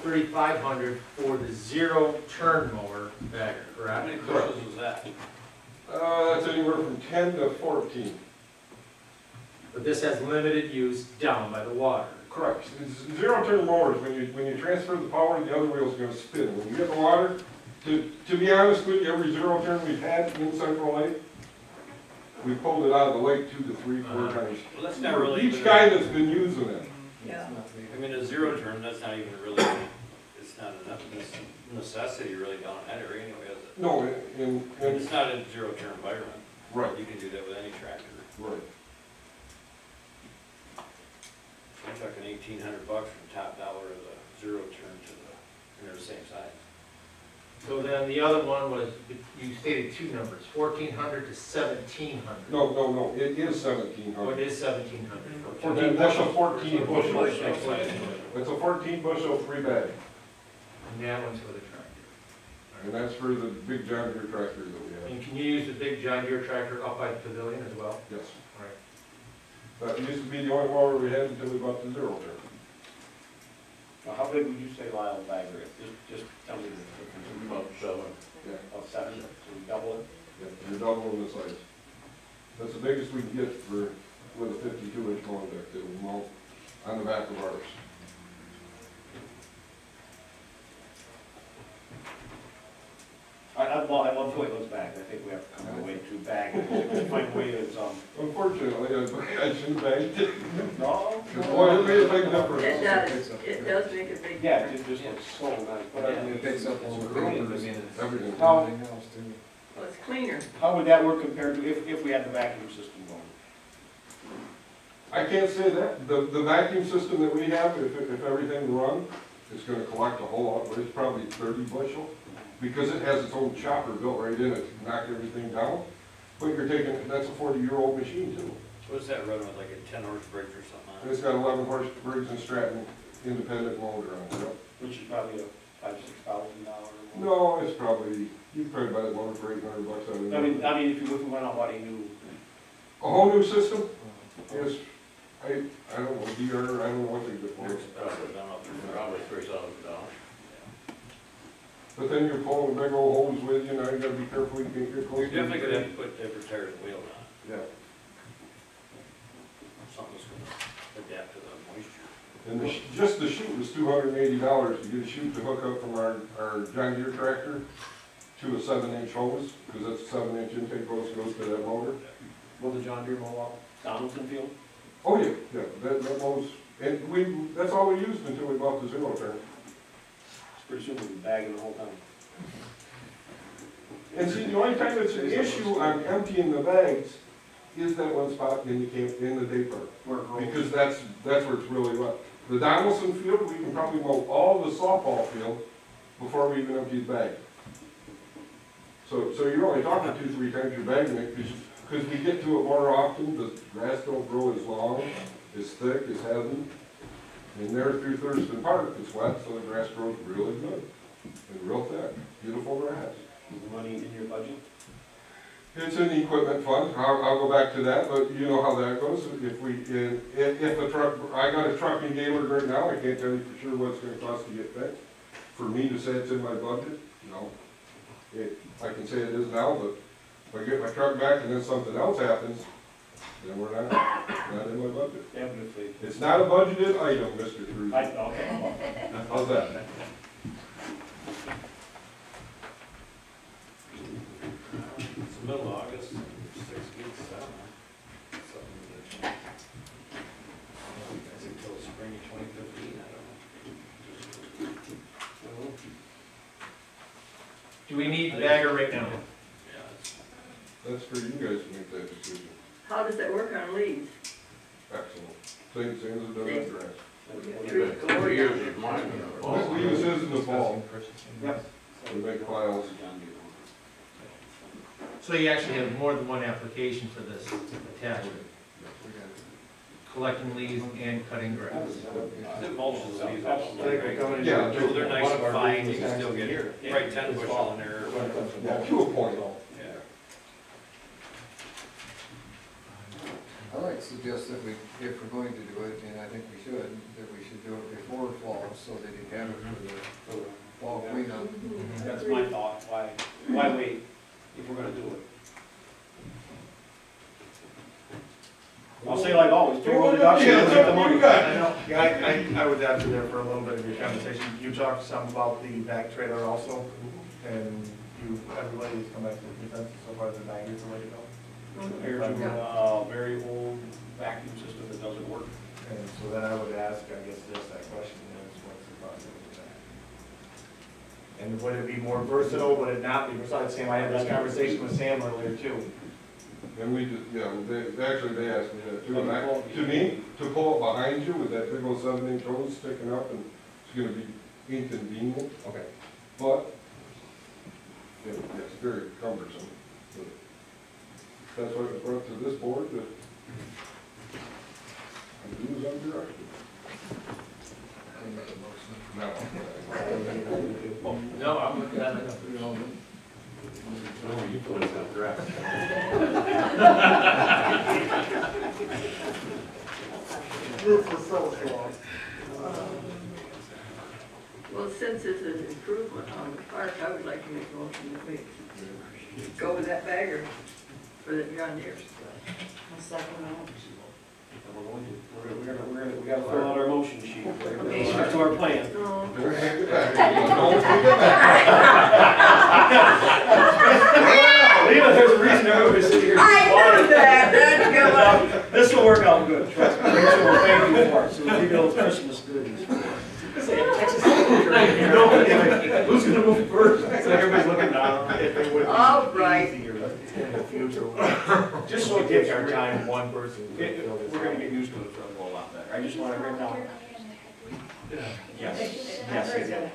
thirty-five hundred for the zero turn mower bagger, How correct? many bushels is that? Uh, that's anywhere from ten to fourteen. But this has limited use down by the water. Correct. Z- Zero turn mowers, when you, when you transfer the power, the other wheel's gonna spin. When you get the water, to, to be honest with you, every zero turn we've had in Central Lake, we pulled it out of the lake two to three, four Uh-huh. times. Well, that's not really. Each even- guy that's been using it. Yeah. I mean, a zero turn, that's not even really, it's not enough nece- necessity really down in that area anyway, is it? No, in, I mean, in, It's not a zero turn environment. right, You can do that with any tractor. right. I'm talking eighteen hundred bucks from top dollar of the zero turn to the, and they're the same size. So then the other one was, you stated two numbers, fourteen hundred to seventeen hundred. No, no, no, it is seventeen Oh, it hundred. is seventeen hundred. Fourteen, that's a fourteen bushel. Same size. It's a fourteen bushel three bag, And that one's for the tractor. and that's for the big John Deere tractor that we have. And can you use the big John Deere tractor up by the pavilion as well? Yes. Right. That used to be the only mower we had until we bought the zero turn. Now, how big would you say Lyle Bagger is? Just, just tell me the difference. About seven. Yeah. About seven, so we double it? Yeah, you're doubling the size. That's the biggest we can get for, with a fifty-two inch mower deck that will mount on the back of ours. I, I, well, I love the way it looks back. I think we have to come away to bag. it. Find a way that's, um, Unfortunately, I, I shouldn't have bagged it. no. Cause boy, it made a big It difference. does, it does make a big. Yeah, it just looks so nice. But I mean, It picks up all the papers and Everything. How- everything else too. Well, it's cleaner. How would that work compared to if, if we had the vacuum system going? I can't say that. The, the vacuum system that we have, if, if everything run, it's gonna collect a whole lot, but it's probably thirty bushel. Because it has its own chopper built right in it to knock everything down. But you're taking, that's a forty-year-old machine too. What's that running with, like a ten horse Briggs or something on it? it's got eleven horse Briggs and Stratton independent motor on it, yep. Which is probably a five, six thousand dollar. No, it's probably, you could probably buy that motor for eight hundred bucks, I would I mean, I mean, if you, if we went out, bought a new, A whole new system? Yes, I, I don't know, DR, I don't know what they get for They're it. expensive, I don't know Probably three thousand dollars. But then you're pulling a big old hose with you, now you gotta be careful, you can't get close. You're to definitely gonna have to put different tires and wheels on, Yeah, something that's gonna adapt to the moisture. and the, sh- just the chute was two hundred and eighty dollars to get a chute to hook up from our, our John Deere tractor to a seven inch hose, because that's a seven inch intake hose goes to that motor. will the John Deere mow out Donaldson Field? Oh, yeah, yeah, that, that mows, and we, that's all we used until we bought the zero turn. It's pretty soon we'll be bagging the whole time. And see, the only time it's an issue on emptying the bags is that one spot in the camp, in the day park. Where it grows. Because that's, that's where it's really wet. The Donaldson field, we can probably mow all the softball field before we even empty the bag. So, so you're only talking two, three times you're bagging it, because, because we get to it more often, the grass don't grow as long, as thick, as heavy. And there through Thurston Park, it's wet, so the grass grows really good, and real thick, beautiful grass. Is the money in your budget? It's in the equipment fund, I'll, I'll go back to that, but you know how that goes, if we, if, if a truck, I got a truck in Gaylord right now, I can't tell you for sure what it's gonna cost to get fixed. For me to say it's in my budget, no. It, I can say it is now, but if I get my truck back and then something else happens, then we're not, not in my budget. Definitely. It's not a budgeted item, Mr. Kruse. I, okay. How's that? It's the middle of August, six weeks, I don't. Something that- I think till spring twenty fifteen, I don't know. Do we need the bagger right now? Yeah, it's- That's for you guys to make that decision. How does that work on leaves? Excellent. Same, same as it does on grass. Tree Four years is mine. We use his in the fall, Yep. we make piles. John Deere one. So you actually have more than one application for this attachment? Collecting leaves and cutting grass? It mulches these all, right? Yeah. So they're nice and fine, you can still get right ten bushel in there. Yeah, to a point. I like to suggest suggest that we, if we're going to do it, and I think we should, that we should do it before fall, so that you have it for the, for the fall cleanup. Mm-hmm. That's my thought, why, why wait if we're gonna do it? I'll say like always, pay what deduction, Yeah, and take the money. I know, yeah, I, I, I was after there for a little bit of your conversation, you talked some about the back trailer also, and you, everybody's come back to the consensus so far that nine is the way to go. Compared to a very old vacuum system that doesn't work. And so then I would ask, I guess, just that question, is what's the process with that? And would it be more versatile, would it not be, besides Sam, I had this conversation with Sam earlier too. And we just, yeah, they, actually, they asked me that too, and I, to me, to pull it behind you with that big old seven inch hose sticking up and it's gonna be inconvenient, Okay. but it- it's very cumbersome. But That's why it's brought to this board that I do as I'm directed. No. No, I'm looking at it. No, you put it in draft. This is so slow. Well, since it's an improvement on the park, I would like to make a motion that we go with that bagger for the John Deere. I'll second that. We're going to, we're gonna, we're gonna, we're gonna, we gotta fill out our motion sheet, we're gonna stick to our plan. No. Don't hang it back. Don't hang it back. Lena, there's a reason everybody's sitting here. I knew that, that's good. This will work out good, trust me, Rachel will thank you for it, so leave those Christmas goodies. Who's gonna move first? So everybody's looking down, if they would. All right. Easier in the future. Just so We'll it take gets our our time, time, one person. It- we're gonna get used to it, so it'll go a lot better, I just wanna bring down. Yes, yes, it did.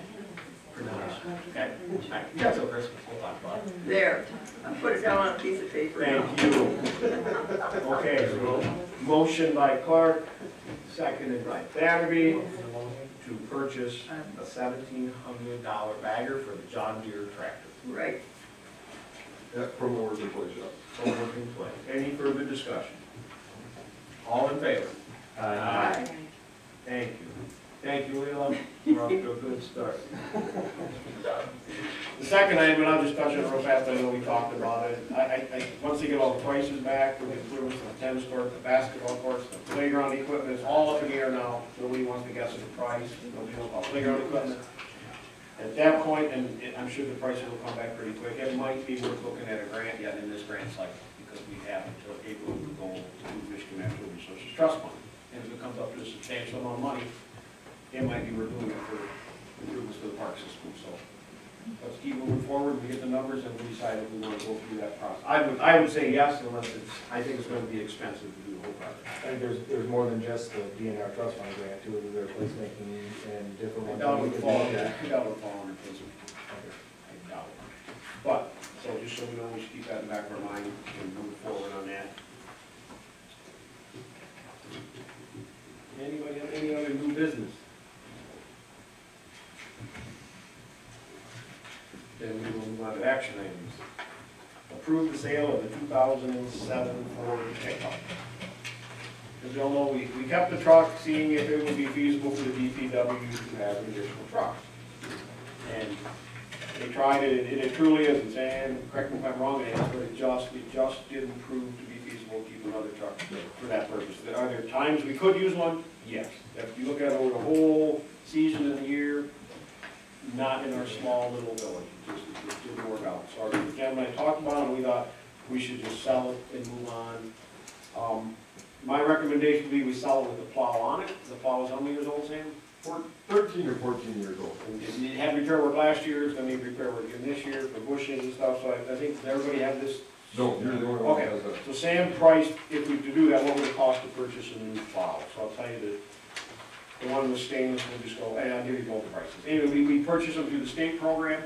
Okay, alright, that's till Christmas, we'll talk about it. There, I put it down on a piece of paper. Thank you. Okay, so motion by Clark, seconded by Batterbee to purchase a seventeen hundred dollar bagger for the John Deere tractor. Right. Yeah, from the working place shop. So working play. Any further discussion? All in favor? Aye. Thank you. Thank you, Leland. We're off to a good start. The second item, and I'll just touch on it real fast, I know we talked about it. I, I, I, once they get all the prices back, the improvements on the tennis court, the basketball courts, the playground equipment, it's all up in the air now. Nobody wants to guess at the price, nobody knows about playground equipment. At that point, and I'm sure the prices will come back pretty quick, it might be worth looking at a grant yet in this grant cycle, because we have until April to go to the Michigan Natural Resources Trust Fund. And if it comes up to a substantial amount of money, it might be worth doing it for improvements to the park system, so. Let's keep moving forward, we get the numbers, and we decide if we wanna go through that process. I would, I would say yes, unless it's, I think it's gonna be expensive to do the whole project. I think there's, there's more than just the DNR trust fund grant too, there's placemaking and different I ones. doubt it would fall, I doubt it would fall under prison. I doubt it. But, so just so we know, we should keep that in the back of our mind and move forward on that. Anybody have any other new business? Then we will move on to action items. Approve the sale of the two thousand and seven Ford pickup. As you all know, we, we kept the truck, seeing if it would be feasible for the DPW to have additional truck. And they tried it, and it truly isn't, and correct me if I'm wrong, but it just, it just didn't prove to be feasible to keep another truck for that purpose. Are there times we could use one? Yes. If you look at it over the whole season of the year, not in our small little village, it just, it didn't work out. So our gentleman I talked about it, and we thought we should just sell it and move on. Um, my recommendation would be we sell it with the plow on it, the plow is how many years old, Sam? Four- Thirteen or fourteen years old. And It had repair work last year, it's gonna need repair work again this year for bushings and stuff, so I, I think everybody have this. No, you're the only one that has that. so Sam priced, if we do that, what would it cost to purchase a new plow? So I'll tell you that the one with stainless, we'll just go, and I'll give you both the prices. Anyway, we, we purchased them through the state program,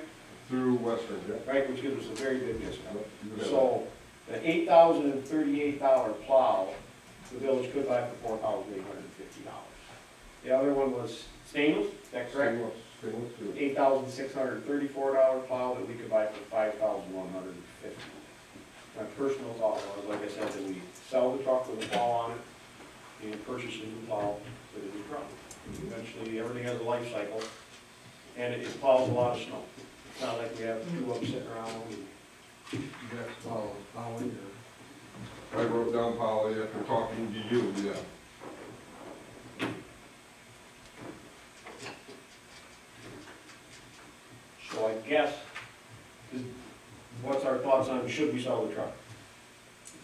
Through Western, yeah. right, which gives us a very good discount. You have that. So, the eight thousand and thirty-eight dollar plow, the village could buy for four thousand eight hundred and fifty dollars. The other one was stainless, is that correct? Stainless, stainless too. Eight thousand six hundred and thirty-four dollar plow that we could buy for five thousand one hundred and fifty. My personal thought was, like I said, that we sell the truck with the plow on it, and purchase a new plow for the new truck. Eventually, everything has a life cycle, and it it plows a lot of snow. It's not like we have two of them sitting around. and- That's all, Holly, or? I wrote down Polly after talking to you, yeah. So I guess, is- what's our thoughts on, should we sell the truck?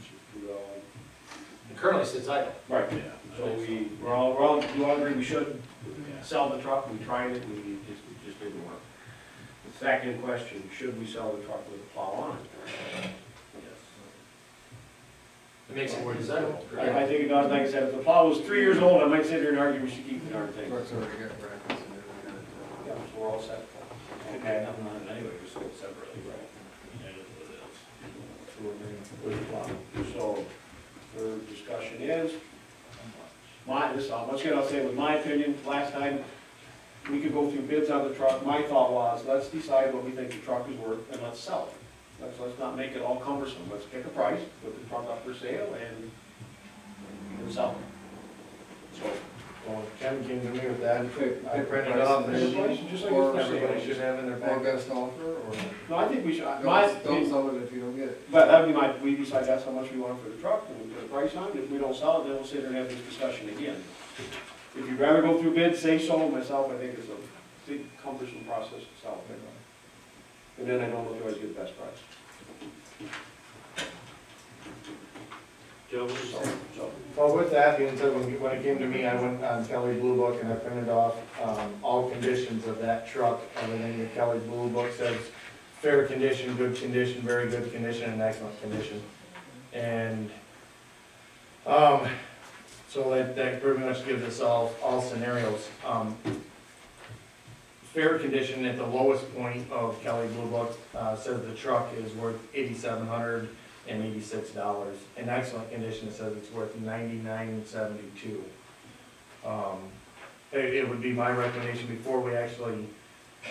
Should It currently sits idle. Right, Yeah. so we, we're all, we're all, you all agree we should sell the truck, we tried it, we just, it just didn't work. The second question, should we sell the truck with a plow on it? It makes it more desirable. I, I think it does, like I said, if the plow was three years old, I might sit here and argue we should keep the darn thing. Truck's already got brackets and everything. Yeah, so we're all set. Okay, nothing on it anyway, we're sold separately, right? Yeah, what it is. So we're agreeing with the plow. So, third discussion is, my, this, uh, once again, I'll say with my opinion, last time, we could go through bids on the truck, my thought was, let's decide what we think the truck is worth, and let's sell it. Let's, let's not make it all cumbersome, let's pick a price, put the truck up for sale, and, and sell it. So, Well, Ken came to me with that, Pick- I pick printed price off, and and Price, just like Or it's everybody should have in their Or packet. best offer, or no, I think we should, my, don't, don't sell it if you don't get it. But that'd be my, we decide that's how much we want for the truck, and we put a price on it, if we don't sell it, then we'll sit there and have this discussion again. If you'd rather go through bids, say so, myself, I think it's a big cumbersome process to sell a it. And then I don't know if you always get the best price. Joe, what So, so, Well, with that being said, when, when it came to me, I went on Kelley Blue Book and I printed off, um, all conditions of that truck. Everything that Kelley Blue Book says, fair condition, good condition, very good condition, and excellent condition. And, um, so that, that pretty much gives us all, all scenarios. Um, fair condition at the lowest point of Kelley Blue Book, uh, says the truck is worth eighty-seven hundred and eighty-six dollars. In excellent condition, it says it's worth ninety-nine seventy-two. Um, it, it would be my recommendation before we actually,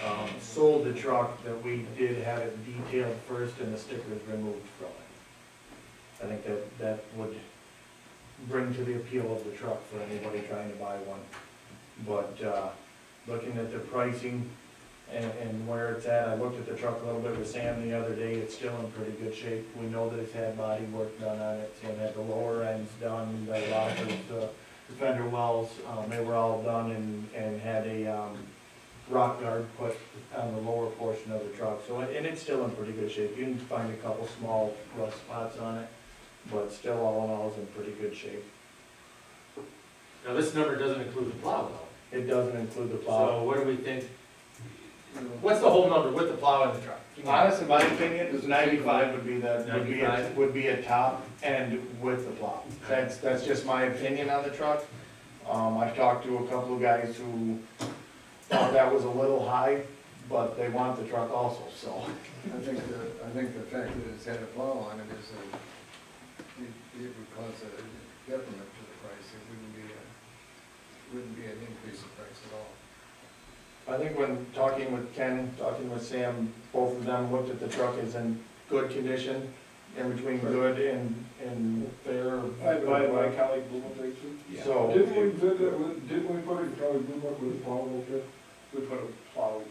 um, sold the truck, that we did have it detailed first and the stickers removed from it. I think that, that would bring to the appeal of the truck for anybody trying to buy one. But, uh, looking at the pricing and, and where it's at, I looked at the truck a little bit with Sam the other day, it's still in pretty good shape. We know that it's had body work done on it, and had the lower ends done, the rockers, the the fender wells, um, they were all done and, and had a, um, rock guard put on the lower portion of the truck, so, and it's still in pretty good shape. You can find a couple small rust spots on it, but still all in all, it's in pretty good shape. Now, this number doesn't include the plow though. It doesn't include the plow. So what do we think? What's the whole number with the plow and the truck? Honestly, my opinion, is ninety-five would be the, would be, a- 95? would be a top end with the plow. That's, that's just my opinion on the truck. Um, I've talked to a couple of guys who thought that was a little high, but they want the truck also, so. I think the, I think the fact that it's had a plow on it is a, it, it would cause a detriment to the price, it wouldn't be a, wouldn't be an increase in price at all. I think when talking with Ken, talking with Sam, both of them looked at the truck as in good condition, in between good and, and fair. I, my, my Kelley Blue Book rates it. So. Didn't we bid it with, didn't we put it in Kelley Blue Book with a plow outfit? we put a plow,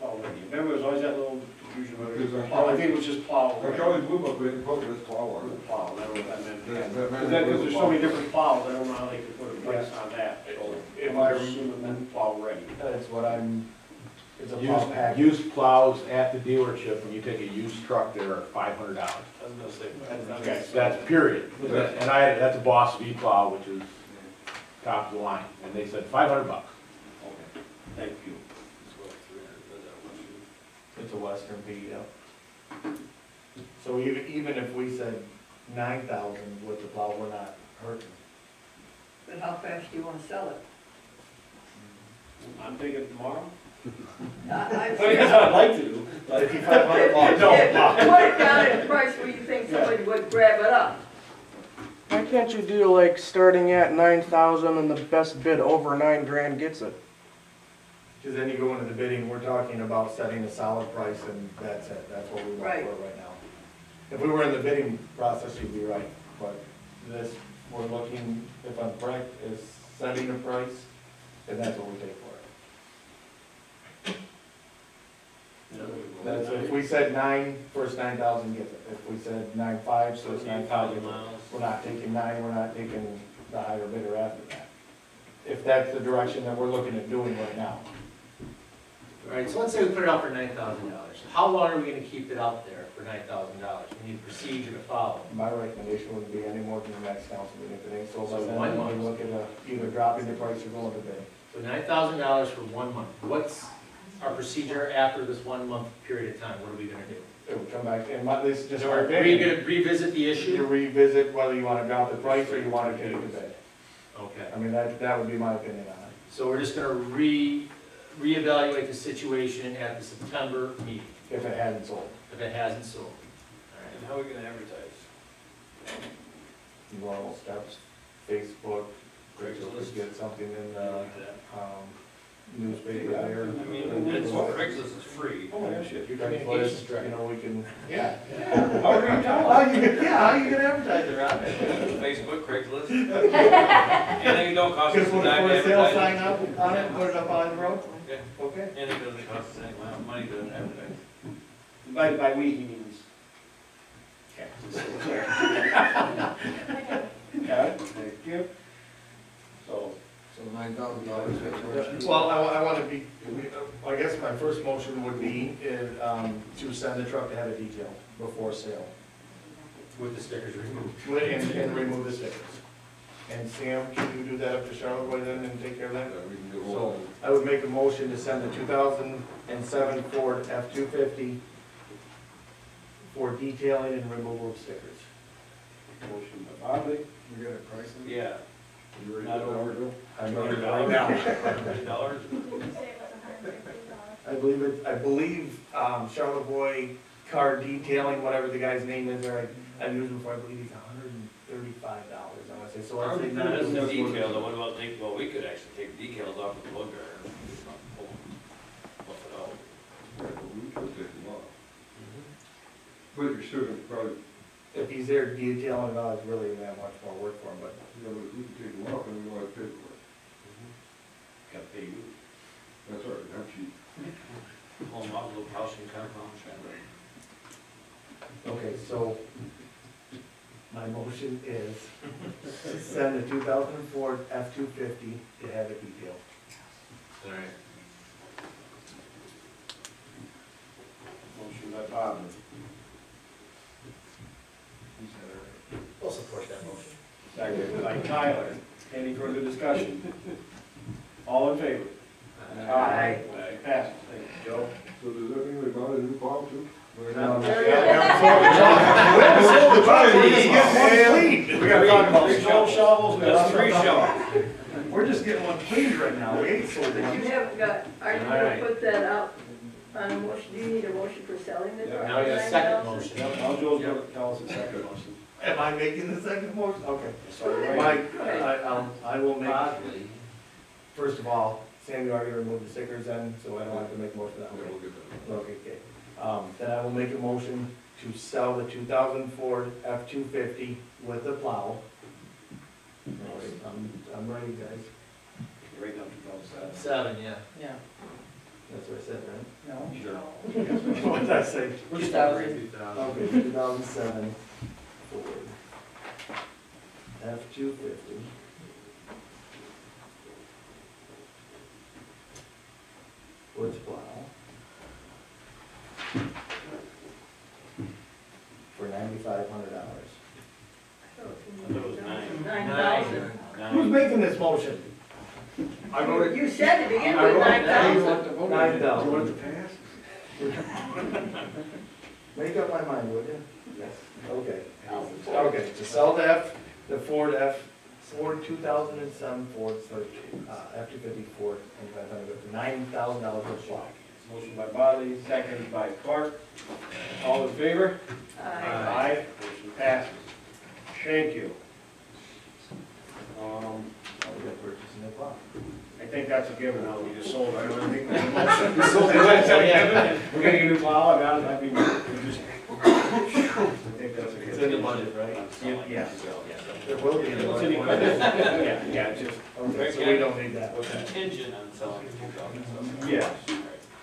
plow ready. Remember, was always that little confusion whether Because it's I- plow, I think it was just plow. Or Kelley Blue Book, we didn't put this plow on it. Plow, that was, I meant, That- yeah. that Because meant that, it was because there's so many different plows, I don't know how they could put a price on that. So If I assume then plow ready. That's what I'm, it's a plow Used, package. used plows at the dealership, when you take a used truck, they're five hundred dollars. I was gonna say, okay. That's period. And I, that's a Boss V plow, which is top of the line, and they said five hundred bucks. Okay, thank you. It's a Western P, yeah. So even, even if we said nine thousand with the plow, we're not hurting. But how fast do you wanna sell it? I'm thinking tomorrow. I- I- Well, yes, I'd like to, but. Fifty-five hundred bucks. No, Yeah, Put it down at a price where you think somebody would grab it up. Why can't you do like starting at nine thousand and the best bid over nine grand gets it? Because then you go into the bidding, we're talking about setting a solid price and that's it, that's what we want for Right. right now. If we were in the bidding process, you'd be right, but this we're looking, if I'm correct, is setting a price, and that's what we pay for it. That's, if we said nine, first nine thousand gets it, if we said nine five, so it's nine thousand. We're not taking nine, we're not taking the higher bidder after that. If that's the direction that we're looking at doing right now. All right, so let's say we put it out for nine thousand dollars. How long are we gonna keep it out there for nine thousand dollars? We need a procedure to follow. My recommendation wouldn't be any more than the next council meeting, if it ain't sold by So then, one then month. we look at uh, either dropping the price or going to bid. So nine thousand dollars for one month. What's our procedure after this one month period of time? What are we gonna do? It would come back, and my, this is just my Are we opinion. gonna revisit the issue. You issue? revisit whether you wanna drop the price or you wanna take it to bid. Okay. I mean, that, that would be my opinion on it. So we're just gonna re, reevaluate the situation at the September meeting, if it hadn't sold. if it hasn't sold. All right. And how are we gonna advertise? You want all steps, Facebook, Craigslist? get something in the, Like that. um, newspaper there. I mean, it's, Craigslist is free. Oh, yeah, shit. Communications Craigslist, director. You know, we can. Yeah. How are you, how you, yeah, how you gonna advertise it, Rob? Facebook, Craigslist. Anything don't cost us Just a put a dime for to sale advertise. sign up on it, and put it up on the road? Yeah. Okay. it doesn't cost us any amount of money to advertise. By, by we, he means. Yeah, thank you. So, So nine thousand dollars. Well, I, wa- I wanna be, I guess my first motion would be, is, um, to send the truck to have a detail before sale. With the stickers removed. And, and remove the stickers. And Sam, can you do that up to Charlevoix then and take care of that? we can do So. I would make a motion to send the two thousand and seven Ford F-250 for detailing and removal of stickers. motion by Bodley, We got a price on it? Yeah. You ready not for that? over. I'm Hundred going dollars? right now. Hundred dollars? Did you say it was hundred and fifty dollars? I believe it, I believe, um, Charlevoix Car Detailing, whatever the guy's name is, or I, I've used him for, I believe he's hundred and thirty-five dollars, I wanna say, so I'd say That not. isn't detailed, though. what about take, well, we could actually take decals off of the load guard. and pull- Puff it out. Yeah, but we could take them off. Mm-hmm. But you're still gonna probably, If he's there detailing it out, it's really that much more work for him, but yeah, but we can take them off, then we want to pay for it. Mm-hmm. Gotta pay you. That's all right, I'm cheap. Home office, little house and compound, Okay, so my motion is to send a two thousand and four F-250 to have it detailed. All right. Motion by Bodley, I'll support that motion. second by Tyler. Any further discussion? All in favor? Aye. Passes, thank you, Joe. So does that mean we bought a new plow too? We're not. We gotta talk about Three snow shovels. we gotta That's three shovels. We're just getting one cleaned right now, we ain't sold But one. you haven't got, are you gonna right. put that out on a motion, do you need a motion for selling the truck? Now you got a second motion. Now Joe's gonna tell us the second motion. Am I making the second motion? Okay. Sorry, Mike, Go. I, um, I will make, Oddly. first of all, Sam, you already removed the stickers then, so I don't have to make more for that. Yeah, Okay. we'll get that. Okay, okay. Um, then I will make a motion to sell the two thousand Ford F-250 with the plow. All right, I'm, I'm ready, guys. Right down to thousand seven. Seven, yeah. Yeah. That's what I said, right? No. Sure. What did I say? Two thousand. Two thousand. Okay, two thousand seven Ford F-250. With plow. For ninety-five hundred dollars. I thought it was nine. Nine thousand. Who's making this motion? I voted. You said to begin I with wrote nine that. thousand. Nine thousand. You want it to pass? Make up my mind, would you? Yes. Okay. Okay, to sell the F, the Ford F, Ford two thousand and seven Ford, so, uh, F two fifty Ford, and five hundred, nine thousand dollars for plow. Motion by Bodley, second by Clark. All in favor? Aye. Aye. Motion passes. Thank you. Um, Oh, we got purchasing the plow. I think that's a given, now we just sold. I don't think that's a motion. We sold it, that's a given. We're getting a new plow, I got it, I mean, we just think that's a good. It's in the budget, right? Yeah, Yes. There will be It's in the budget. budget. Yeah, yeah, just, so we don't need that. Contingent on selling two thousand. yes,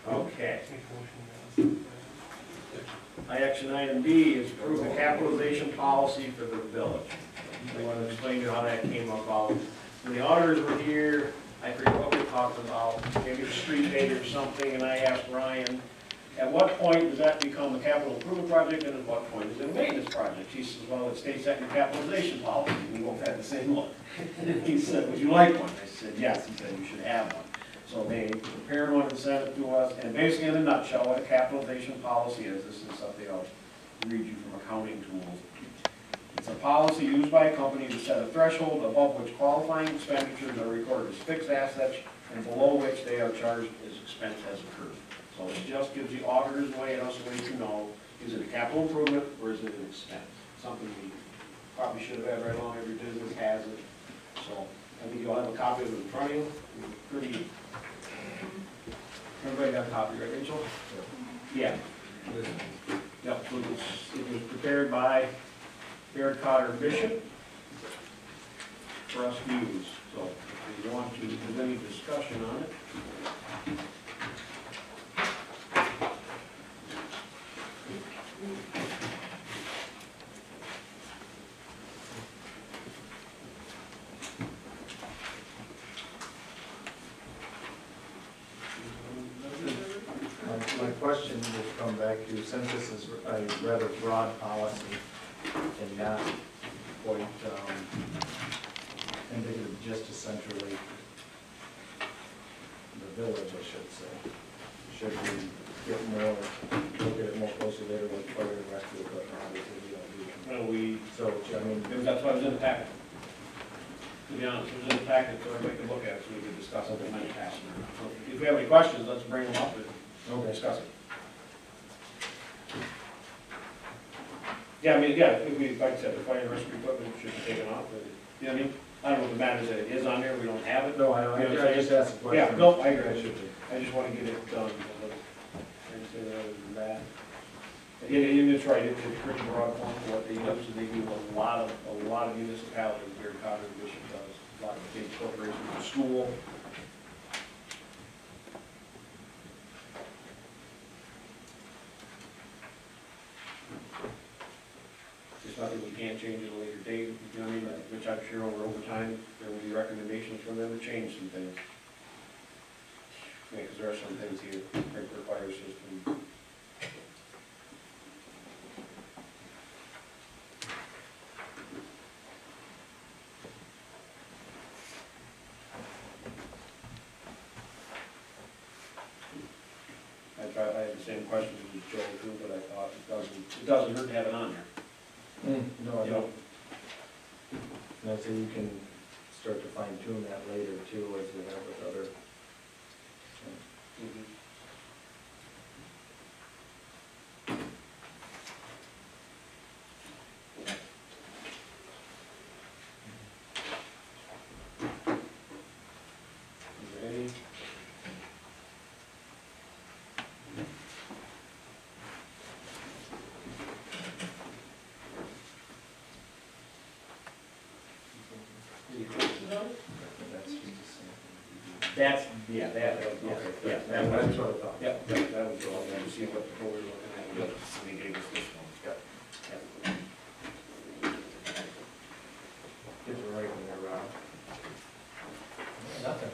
okay. My action item B is approve the capitalization policy for the village. I want to explain to you how that came about. When the auditors were here, I forget what we talked about, maybe the street aid or something, and I asked Ryan, at what point does that become a capital improvement project, and at what point is it a maintenance project? He says, well, it states that in capitalization policy, we both had the same look. He said, would you like one? I said, yes, he said, you should have one. So they prepared one and sent it to us, and basically in a nutshell, what a capitalization policy is, this is something I'll read you from accounting tools. It's a policy used by a company to set a threshold above which qualifying expenditures are recorded as fixed assets and below which they are charged as expense as occurred. So it just gives the auditors a way and us a way to know, is it a capital improvement or is it an expense? Something we probably should have had right along, every business has it. So I think you'll have a copy of it in front of you, pretty, everybody got a copy, right, Rachel? Yeah. Yep, so it's, it was prepared by Baird Cotter Bishop for us to use. So if you want to, if there's any discussion on it. My, my question will come back to, since this is a rather broad policy and not quite, um, indicative just essentially the village, I should say. Should we get more, look at it more closely later with fire and rescue equipment, obviously we don't do that. Well, we, So, I mean, that's why it was in the packet. To be honest, it was in the packet, so everybody could look at it, so we could discuss it, and then pass it. So If we have any questions, let's bring them up and okay, discuss it. Yeah, I mean, yeah, if we, like I said, the fire and rescue equipment should be taken off, but, you know what I mean? I don't know if it matters that it is on there, we don't have it. no, I, I I just asked a question. Yeah, no, I agree. I should. I just want to get it done. I just say that other than that. And, and it's right, it's a pretty broad form for what they use, and they do a lot of, a lot of municipalities, Baird Cotter Bishop does, a lot of big corporations, the school. It's nothing we can't change at a later date, you know what I mean, which I'm sure over, over time, there will be recommendations from them to change some things. Because there are some things here, sprinkler fire system. I tried, I had the same questions as Joe too, but I thought it doesn't, it doesn't hurt to have it on there. Mm, No, I You don't. And I say you can start to fine tune that later too, as we have with other. Mhm. Is there any? Any questions on it? That's just the same. That's, yeah, that, that- yeah, yeah, that That's was, what I thought. yeah, that, that was all, I seeing what, what we were looking at, and they gave us this one. Yep. Yeah. Get it right in there, Rob. Nothing.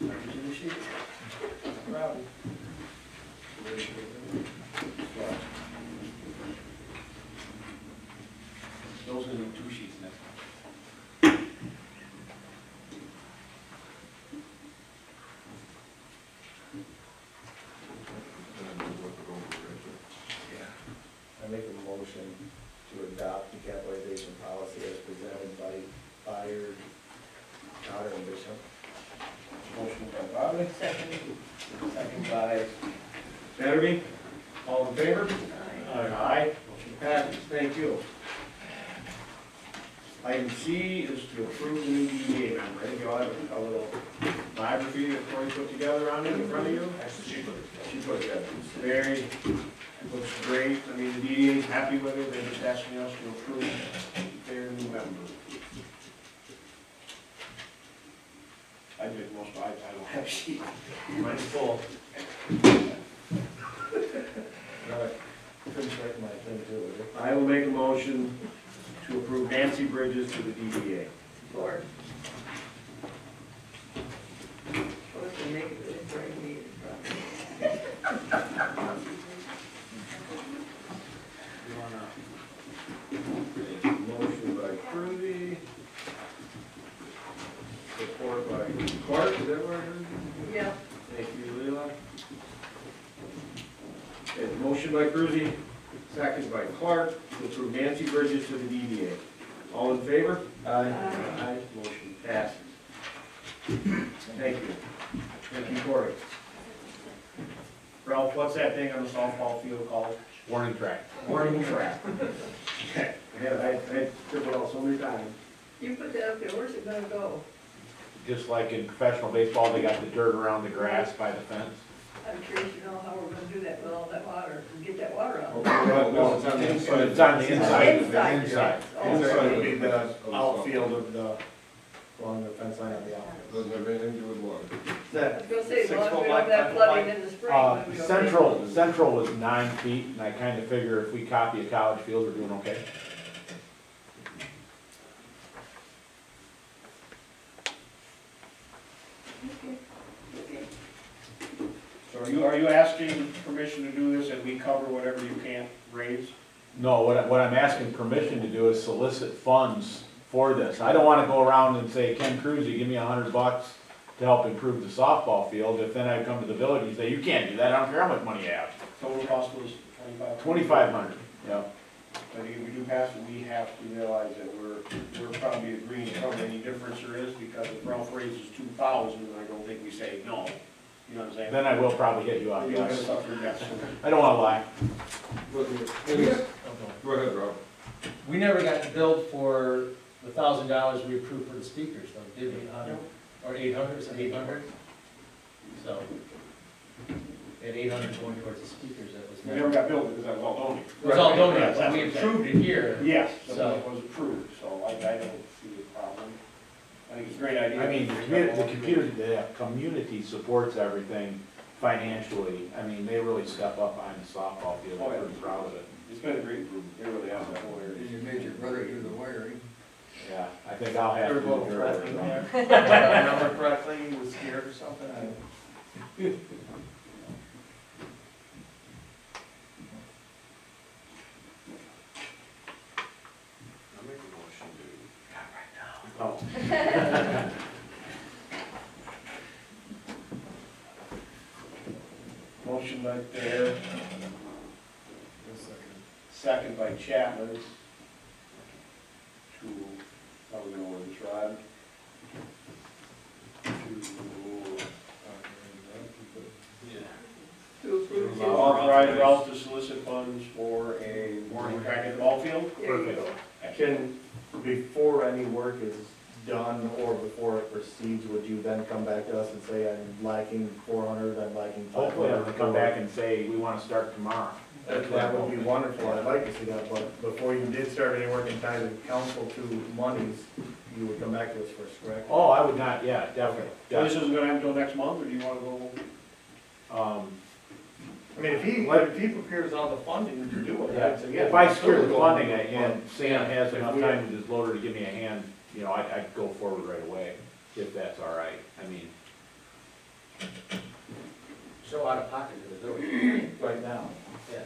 Records in the sheet. Rowdy. Those are the two sheets next time. I make a motion to adopt the capitalization policy as presented by Fire, Cotter and Bishop. Motion by Bobby. Second. Second by Batterbee. All in favor? Aye. Motion passes, thank you. Item C is to approve the new DDA member, I think you all have a little biography that Cory put together on it in front of you? Actually, she put it She put it together. It's very, looks great. I mean, the DDA is happy with it. They're just asking us to approve their new member. I did most of, I, I don't have sheet. Mine's full. Couldn't check my thing too, would I will make a motion to approve Nancy Bridges to the DDA. Or. Supposed to make it really bright meeting, Motion by Kruse. Support by Clark, is that what I heard? Yeah. Thank you, Leila. Okay, motion by Kruse, second by Clark, to approve Nancy Bridges to the DDA. All in favor? Aye. Aye, motion passes. Thank you. Thank you, Cory. Ralph, what's that thing on the softball field called? Warning track. Warning track. Okay, I had, I had tripped it out so many times. You put that up there, where's it gonna go? Just like in professional baseball, they got the dirt around the grass by the fence. I'm curious to know how we're gonna do that with all that water, and get that water out. Well, no, it's on the inside. It's on the inside. Inside. Inside. Inside would be the outfield of the, along the fence line of the outfield. Doesn't have anything to do with water. I was gonna say, as Six long as foot we wide, don't have five flooding in the spring. Uh, then we don't central, central was nine feet, and I kinda figure if we copy a college field, we're doing okay. Okay, okay. So are you, are you asking permission to do this and we cover whatever you can't raise? No, what, I- what I'm asking permission to do is solicit funds for this. I don't wanna go around and say, Ken Kruse, give me a hundred bucks to help improve the softball field, if then I come to the village and say, you can't do that, I don't care how much money you have. Total cost was twenty-five? Twenty-five hundred, yeah. I think if we do pass it, we have to realize that we're, we're probably agreeing to cover any difference there is, because if Ralph raises two thousand, I don't think we say no. You know what I'm saying? Then I will probably hit you up, You're gonna yes. suffer, yes. I don't wanna lie. Go ahead, Rob. We never got the bill for the thousand dollars we approved for the speakers, though, did we? Or eight hundred, is it eight hundred? So, at had eight hundred going towards the speakers, that was We never. never got billed because that was all donated. It was all Right, donated, that's but what we I'm approved it here. Yes, So- so it was approved, so I, I don't see a problem. I think it's a great idea. I mean, the community, the community, the community supports everything financially. I mean, they really step up behind the softball field, Oh, yeah. I'm pretty proud of it. It's been a great group, it really has, that whole area. Did you made your brother do the wiring? Yeah, I think I'll have to. Third do little the threat dirt in work. there. If I remember correctly, he was scared or something, I. I make a motion to Oh. Motion by Thier, second by Chapman. To, how we gonna word this, Rod? To approve. To authorize Ralph to solicit funds for a warning track at the ball field? There you go. Can, before any work is done or before it proceeds, would you then come back to us and say, I'm lacking four hundred, I'm lacking five Hopefully, hundred? I'm gonna come back and say, we wanna start tomorrow. That, that would be wonderful, I'd like to see that, but before you did start any work in time to council to monies, you would come back to us first, correct? Oh, I would not, yeah, definitely, So this definitely. isn't gonna happen until next month, or do you wanna go? Um, I mean, if he, if he prepares all the funding to do it, yeah, I'd say, yeah. if I secure the funding, I- and Sam has If enough we- time with his loader to give me a hand, you know, I'd, I'd go forward right away, if that's all right. I mean, So out of pocket to the village. Right now, Yeah.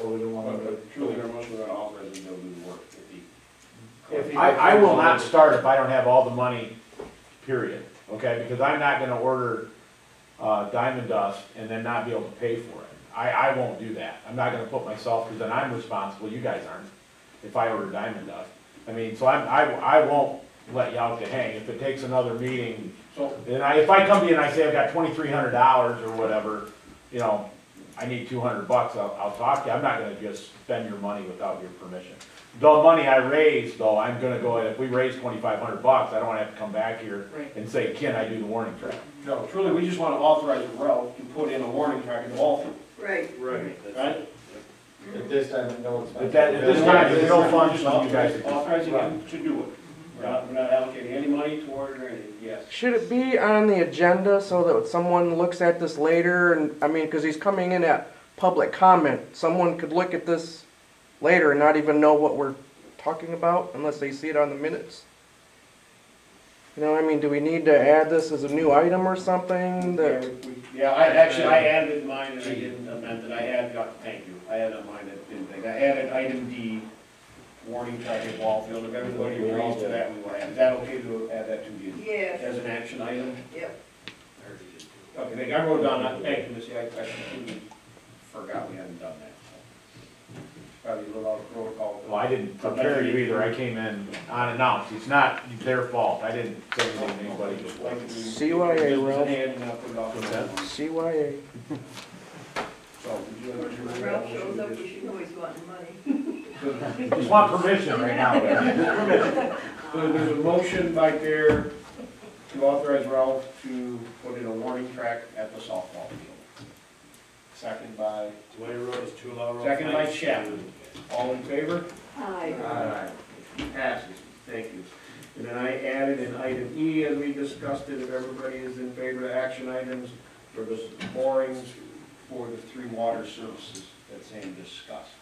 or we don't want Well, to. but Truly, our motion, we're gonna to do the work if he. If he- I, I will not start if I don't have all the money, period, okay? Because I'm not gonna order, uh, diamond dust and then not be able to pay for it. I, I won't do that. I'm not gonna put myself, because then I'm responsible, you guys aren't, if I order diamond dust. I mean, so I'm, I, I won't let you out to hang. If it takes another meeting, So, and I, if I come to you and I say I've got twenty-three hundred dollars or whatever, you know, I need two hundred bucks, I'll, I'll talk to you. I'm not gonna just spend your money without your permission. the money I raised, though, I'm gonna go, if we raise twenty-five hundred bucks, I don't wanna have to come back here Right. and say, can I do the warning track? No, truly, we just wanna authorize Ralph to put in a warning track in the ball field, Right. right? Right? At this time, no expense. At that, at this time, there's no funds for you guys to. Authorizing him to do it. We're not, we're not allocating any money toward it or anything, yes. Should it be on the agenda so that someone looks at this later and, I mean, cause he's coming in at public comment, someone could look at this later and not even know what we're talking about unless they see it on the minutes? You know, I mean, do we need to add this as a new item or something Yeah, that, we- Yeah, I, actually, I added mine and I didn't amend it, I had, got, thank you, I had on mine that didn't think, I added item D, warning track at ball field, if everybody agrees to that, we will add, is that okay to add that to the, Yes, as an action item? yep. Okay, thank you. I wrote down, that. thank you, Missy, I, I completely forgot we hadn't done that. Probably a little out of protocol. Well, I didn't prepare you either, I came in unannounced, it's not their fault, I didn't say anything to anybody before. CYA, Ralph. Hand and I'll put it off. CYA? So, would you like to Ralph that? shows up, we should know he's wanting money. Just want permission right now, Permission. So there's a motion back there to authorize Ralph to put in a warning track at the softball field. Second by, Dwayne Road is to allow. second by Chapman. All in favor? Aye. Aye. Passes, thank you. And then I added in item E, as we discussed it, if everybody is in favor of action items for the borings for the three water services that Sam discussed.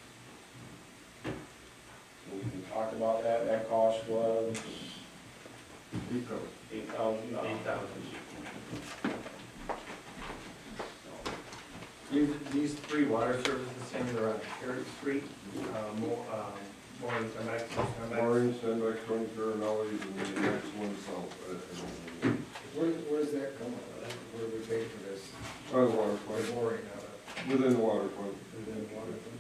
So we can talk about that, that cost was eight thousand dollars. Eight thousand. These, these three water services, Sam, are on Carey Street, uh, Mo, um, Morris, and Max, and Orange, Sandback, Twenty Farinelli, and the next one south. uh, Where, does that coming out? Where do we pay for this? uh, uh, water We're plant, boring out of, within the water plant. within water fund?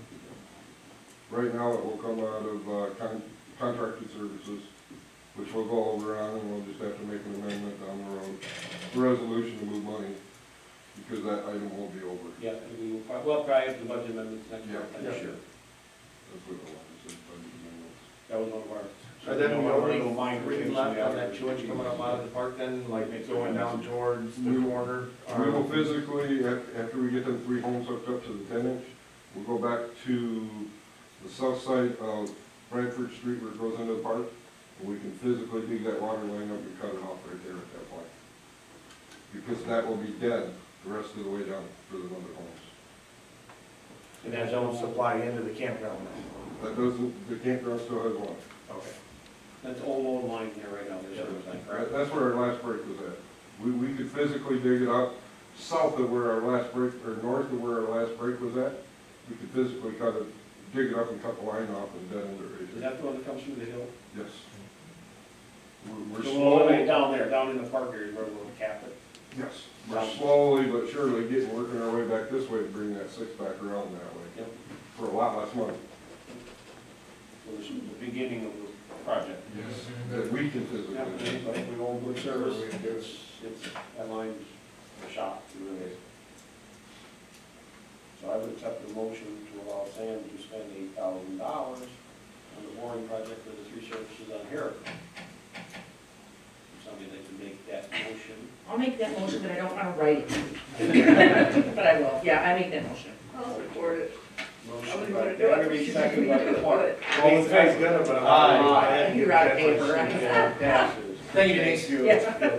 Right now, it will come out of, uh, con- contracted services, which we'll go over on, and we'll just have to make an amendment down the road. the Resolution to move money, because that item won't be over. Yeah, and we will, prob- well, probably have the budget amendments next month, Yeah. I'm sure. That's what I wanted to say, budget amendments. That was one of our. Are there so we no don't only wanna go mind three reading, so left on that to- two inch coming up out of the park then, like it's going down towards the We- corner? We will physically, af- after we get them three homes hooked up to the ten inch, we'll go back to the south side of Bradford Street where it goes into the park, and we can physically dig that water line up and cut it off right there at that point. Because that will be dead the rest of the way down for the other homes. And That that's don't all, supply into the campground now. That doesn't, the campground still has one. okay. That's all old line there right now, there's service line, That- correct? That's where our last break was at. We, we could physically dig it up south of where our last break, or north of where our last break was at. We could physically cut it, dig it up and cut the line off and dead end Is that the one that comes through the hill? Yes. We're, we're So we'll eliminate slowly, down there, down in the park area where we'll cap it. yes, we're slowly but surely getting, working our way back this way to bring that six back around that way. Yep. For a lot less money. So this is the beginning of the project. Yes. That we can physically. Yeah, do. but we won't good service, it's, it's, that line's a shop, it really is. So I would accept the motion to allow Sam to spend eight thousand dollars on the boring project for the three services on Herrick. Somebody like to make that motion. I'll make that motion, but I don't wanna write it. But I will, yeah, I make that motion. I'll support it. Motion by gonna do it. Gregory, second by Do Clark. it. All in favor? but Aye. You're out of paper. Yeah, Passes. Thank you, Denise. Thank you. Yeah.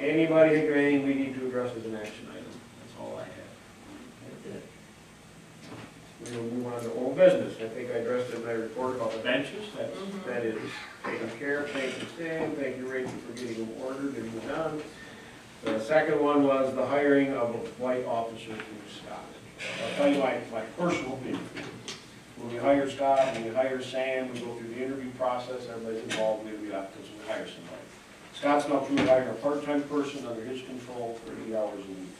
Anybody think of anything we need to address as an action item? That's all I have. We will move on to old business. I think I addressed it in my report about the benches. That's, mm-hmm. that is taken care of. Thank you, Stan. Thank you, Rachel, for getting them ordered and moved on. The second one was the hiring of a white officer through Scott. I'll tell you my, my personal opinion. When we hire Scott, when we hire Sam, we go through the interview process, everybody's involved, we, we have to, we hire somebody. Scott's gone through hiring a part-time person under his control for eight hours a week.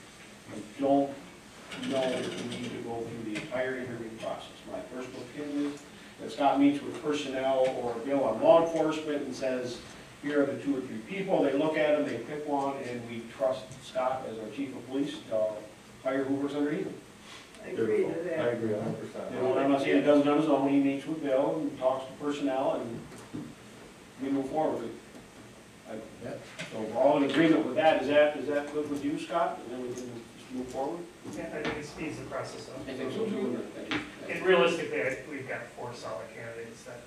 I don't know if we need to go through the entire interview process. My personal opinion is that Scott meets with personnel or Bill on law enforcement and says, here are the two or three people, they look at them, they pick one, and we trust Scott as our chief of police to hire who underneath him. I agree to I that. agree a hundred percent. You know, I'm not saying he does it on his own, he meets with Bill and talks to personnel and we move forward. I- So we're all in agreement with that, is that, is that good with you, Scott? And then we can just move forward? Yeah, I think it speeds the process up. I think so too. Mm-hmm. And realistically, I- we've got four solid candidates that,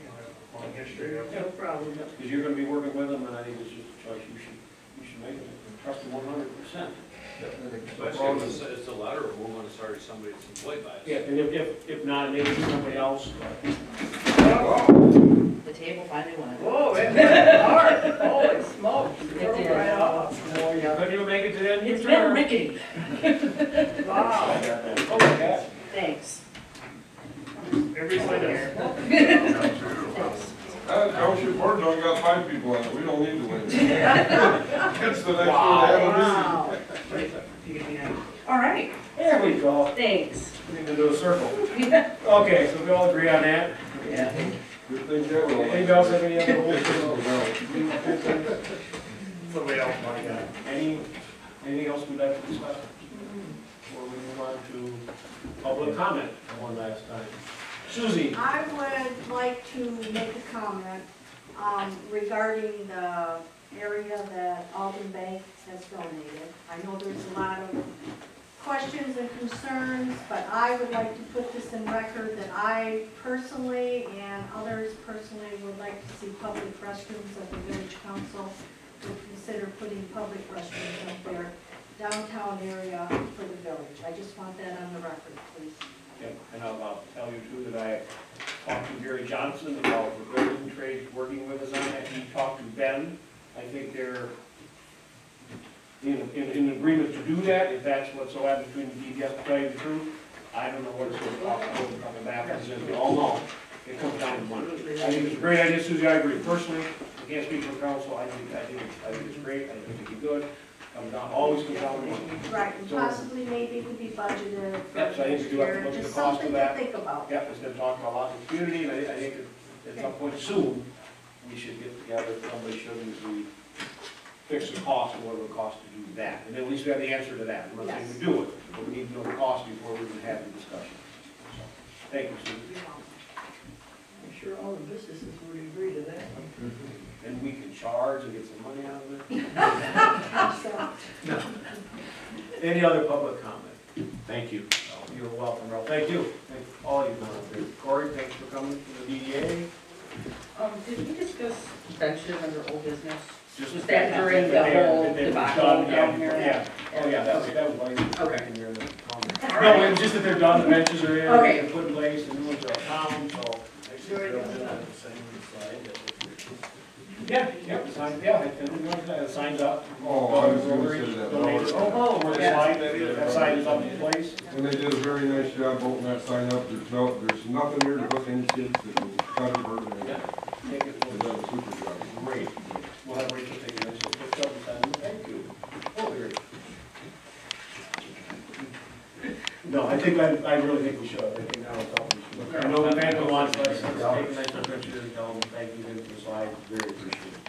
you know, have a long history of. No problem. Because you're gonna be working with them and I think it's just a choice you should, you should make it, trust them one hundred percent. Especially if it's, it's a letter, we're gonna start somebody that's employed by us. Yeah, and if, if, if not, maybe somebody else, but The table finally won. Whoa, that's hard. Holy smokes. It Rolled did. right off. couldn't even make it to the end of your It's been term. rickety. Wow. Oh, my God. Thanks. Everybody's like here. Uh, township board's only got five people on it, we don't need to win. It's the next one to have Wow. You get me now. All right, There we go. thanks. We need to do a circle. Okay, so we all agree on that? Yeah. a meeting. Good thing that will. Anybody else have any other old Somebody else might business? Any, anything else we'd like to discuss? Before we move on to comment one last time. Susie? I would like to make a comment um, regarding the area that Alden Bank has donated. I know there's a lot of questions and concerns, but I would like to put this in record that I personally and others personally would like to see public restrooms at the village council. Would consider putting public restrooms up there downtown area for the village. I just want that on the record, please. Okay, And I'll, I'll tell you too that I talked to Gary Johnson about the building trade working with us on that. He talked to Ben. I think they're in, in, in agreement to do that, if that's what's happened between the DBS, to tell you the truth. I don't know what it's gonna cost, I wouldn't come back, because as we all know, it comes down to money. I think it's a great idea, Susie, I agree. Personally, I can't speak for council, I think, I think, it's- I think it's great, I think it'd be good. Comes down, always comes down to money. Right, and So- possibly maybe it could be budgeted for Yep, so I think next we do have to year, look at just the cost of something to that. think about. Yep, it's been talked about a lot in the community, and I, I think at some point soon, we should get together, and somebody should, as we fix the cost of what it would cost to do that. And then at least we have the answer to that, I'm not saying we do it, but we need to know the cost before we can have the discussion. So, Thank you, Susan. I'm sure all the businesses would agree to that. Mm-hmm. And we can charge and get some money out of it. no. Any other public comment? Thank you. You're welcome, Ralph. Thank you. Thank all you guys. Corey, thanks for coming to the DDA. Um, did we discuss pension under old business? Just Was that during the They whole they debacle yeah, down here? Yeah, oh yeah, that was, that was why you were Okay. correcting here in the comment. No, it was just that they're done, the benches are in, Okay. they're put in place, the new ones are uptown, so. Yeah, yeah, the sign, yeah, and the one that signs up. Oh, I was gonna say that. Donated. Oh, where the oh, oh, Yeah. sign, that sign is up in place. And they did a very nice job holding that sign up, there's no, there's nothing here to hook any kids that will cut or hurt them. Yeah. They Take it, did a super job. great. We'll have Rachel take a nice little picture of the sign, thank you. Oh, great. No, I think, I, I really think we should, I think now it's all we should. I know the band wants us to take a nice little picture and tell them, thank you for the slide, very appreciated.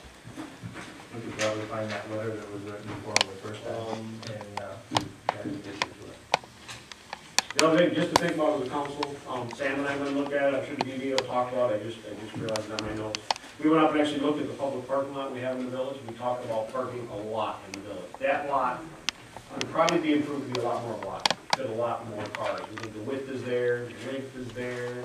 We could probably find that letter that was written before the first time, and, uh, add addition to it. The other thing, just to think about as a council, um, Sam and I went and looked at it, I'm sure the DDA will talk about it, I just, I just realized on my notes. We went up and actually looked at the public parking lot we have in the village, we talked about parking a lot in the village. That lot would probably be improved to be a lot more lot, fit a lot more cars. The width is there, the length is there.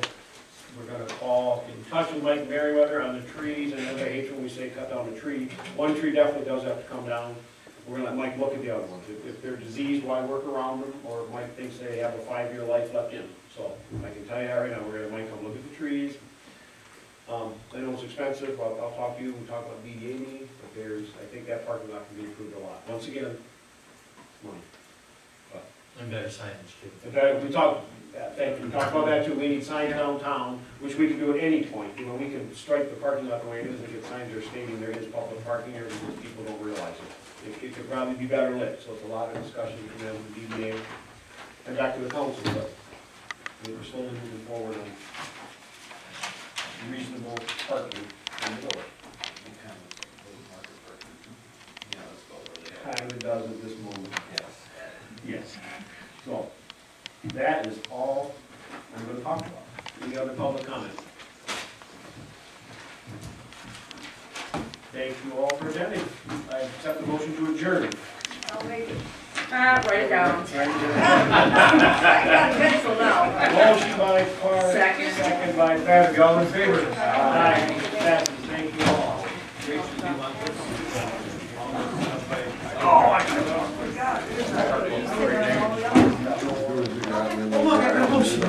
We're gonna call, in touch with Mike Merriweather on the trees, and everybody hates when we say cut down the tree. One tree definitely does have to come down. We're gonna let Mike look at the other ones. If, if they're diseased, why work around them? Or Mike thinks they have a five-year life left in. So I can tell you that right now, we're gonna, Mike, come look at the trees. Um, I know it's expensive, I'll, I'll talk to you, we talk about DDA meeting, but there's, I think that parking lot can be improved a lot. Once again, money. And better signage too. In fact, we talked, uh, thank you, we talked about that too, we need signs downtown, which we can do at any point, you know, we can strike the parking lot the way it is, and get signs there stating there is public parking here, because people don't realize it. It, it could probably be better lit, so it's a lot of discussion between them the DDA, and back to the council, but we're slowly moving forward on reasonable parking in the village. Yeah, let's where they are. Kind of does at this moment. Yes. Yes. So, That is all I'm gonna talk about. Any other public comment? Thank you all for attending. I accept the motion to adjourn. I'll make it. Ah, write it down. I got a pencil now. Motion by Clark. Second. Second by Babcock, all in favor? Aye. Passes, thank you all. Oh, I forgot. Oh, look, I got a motion.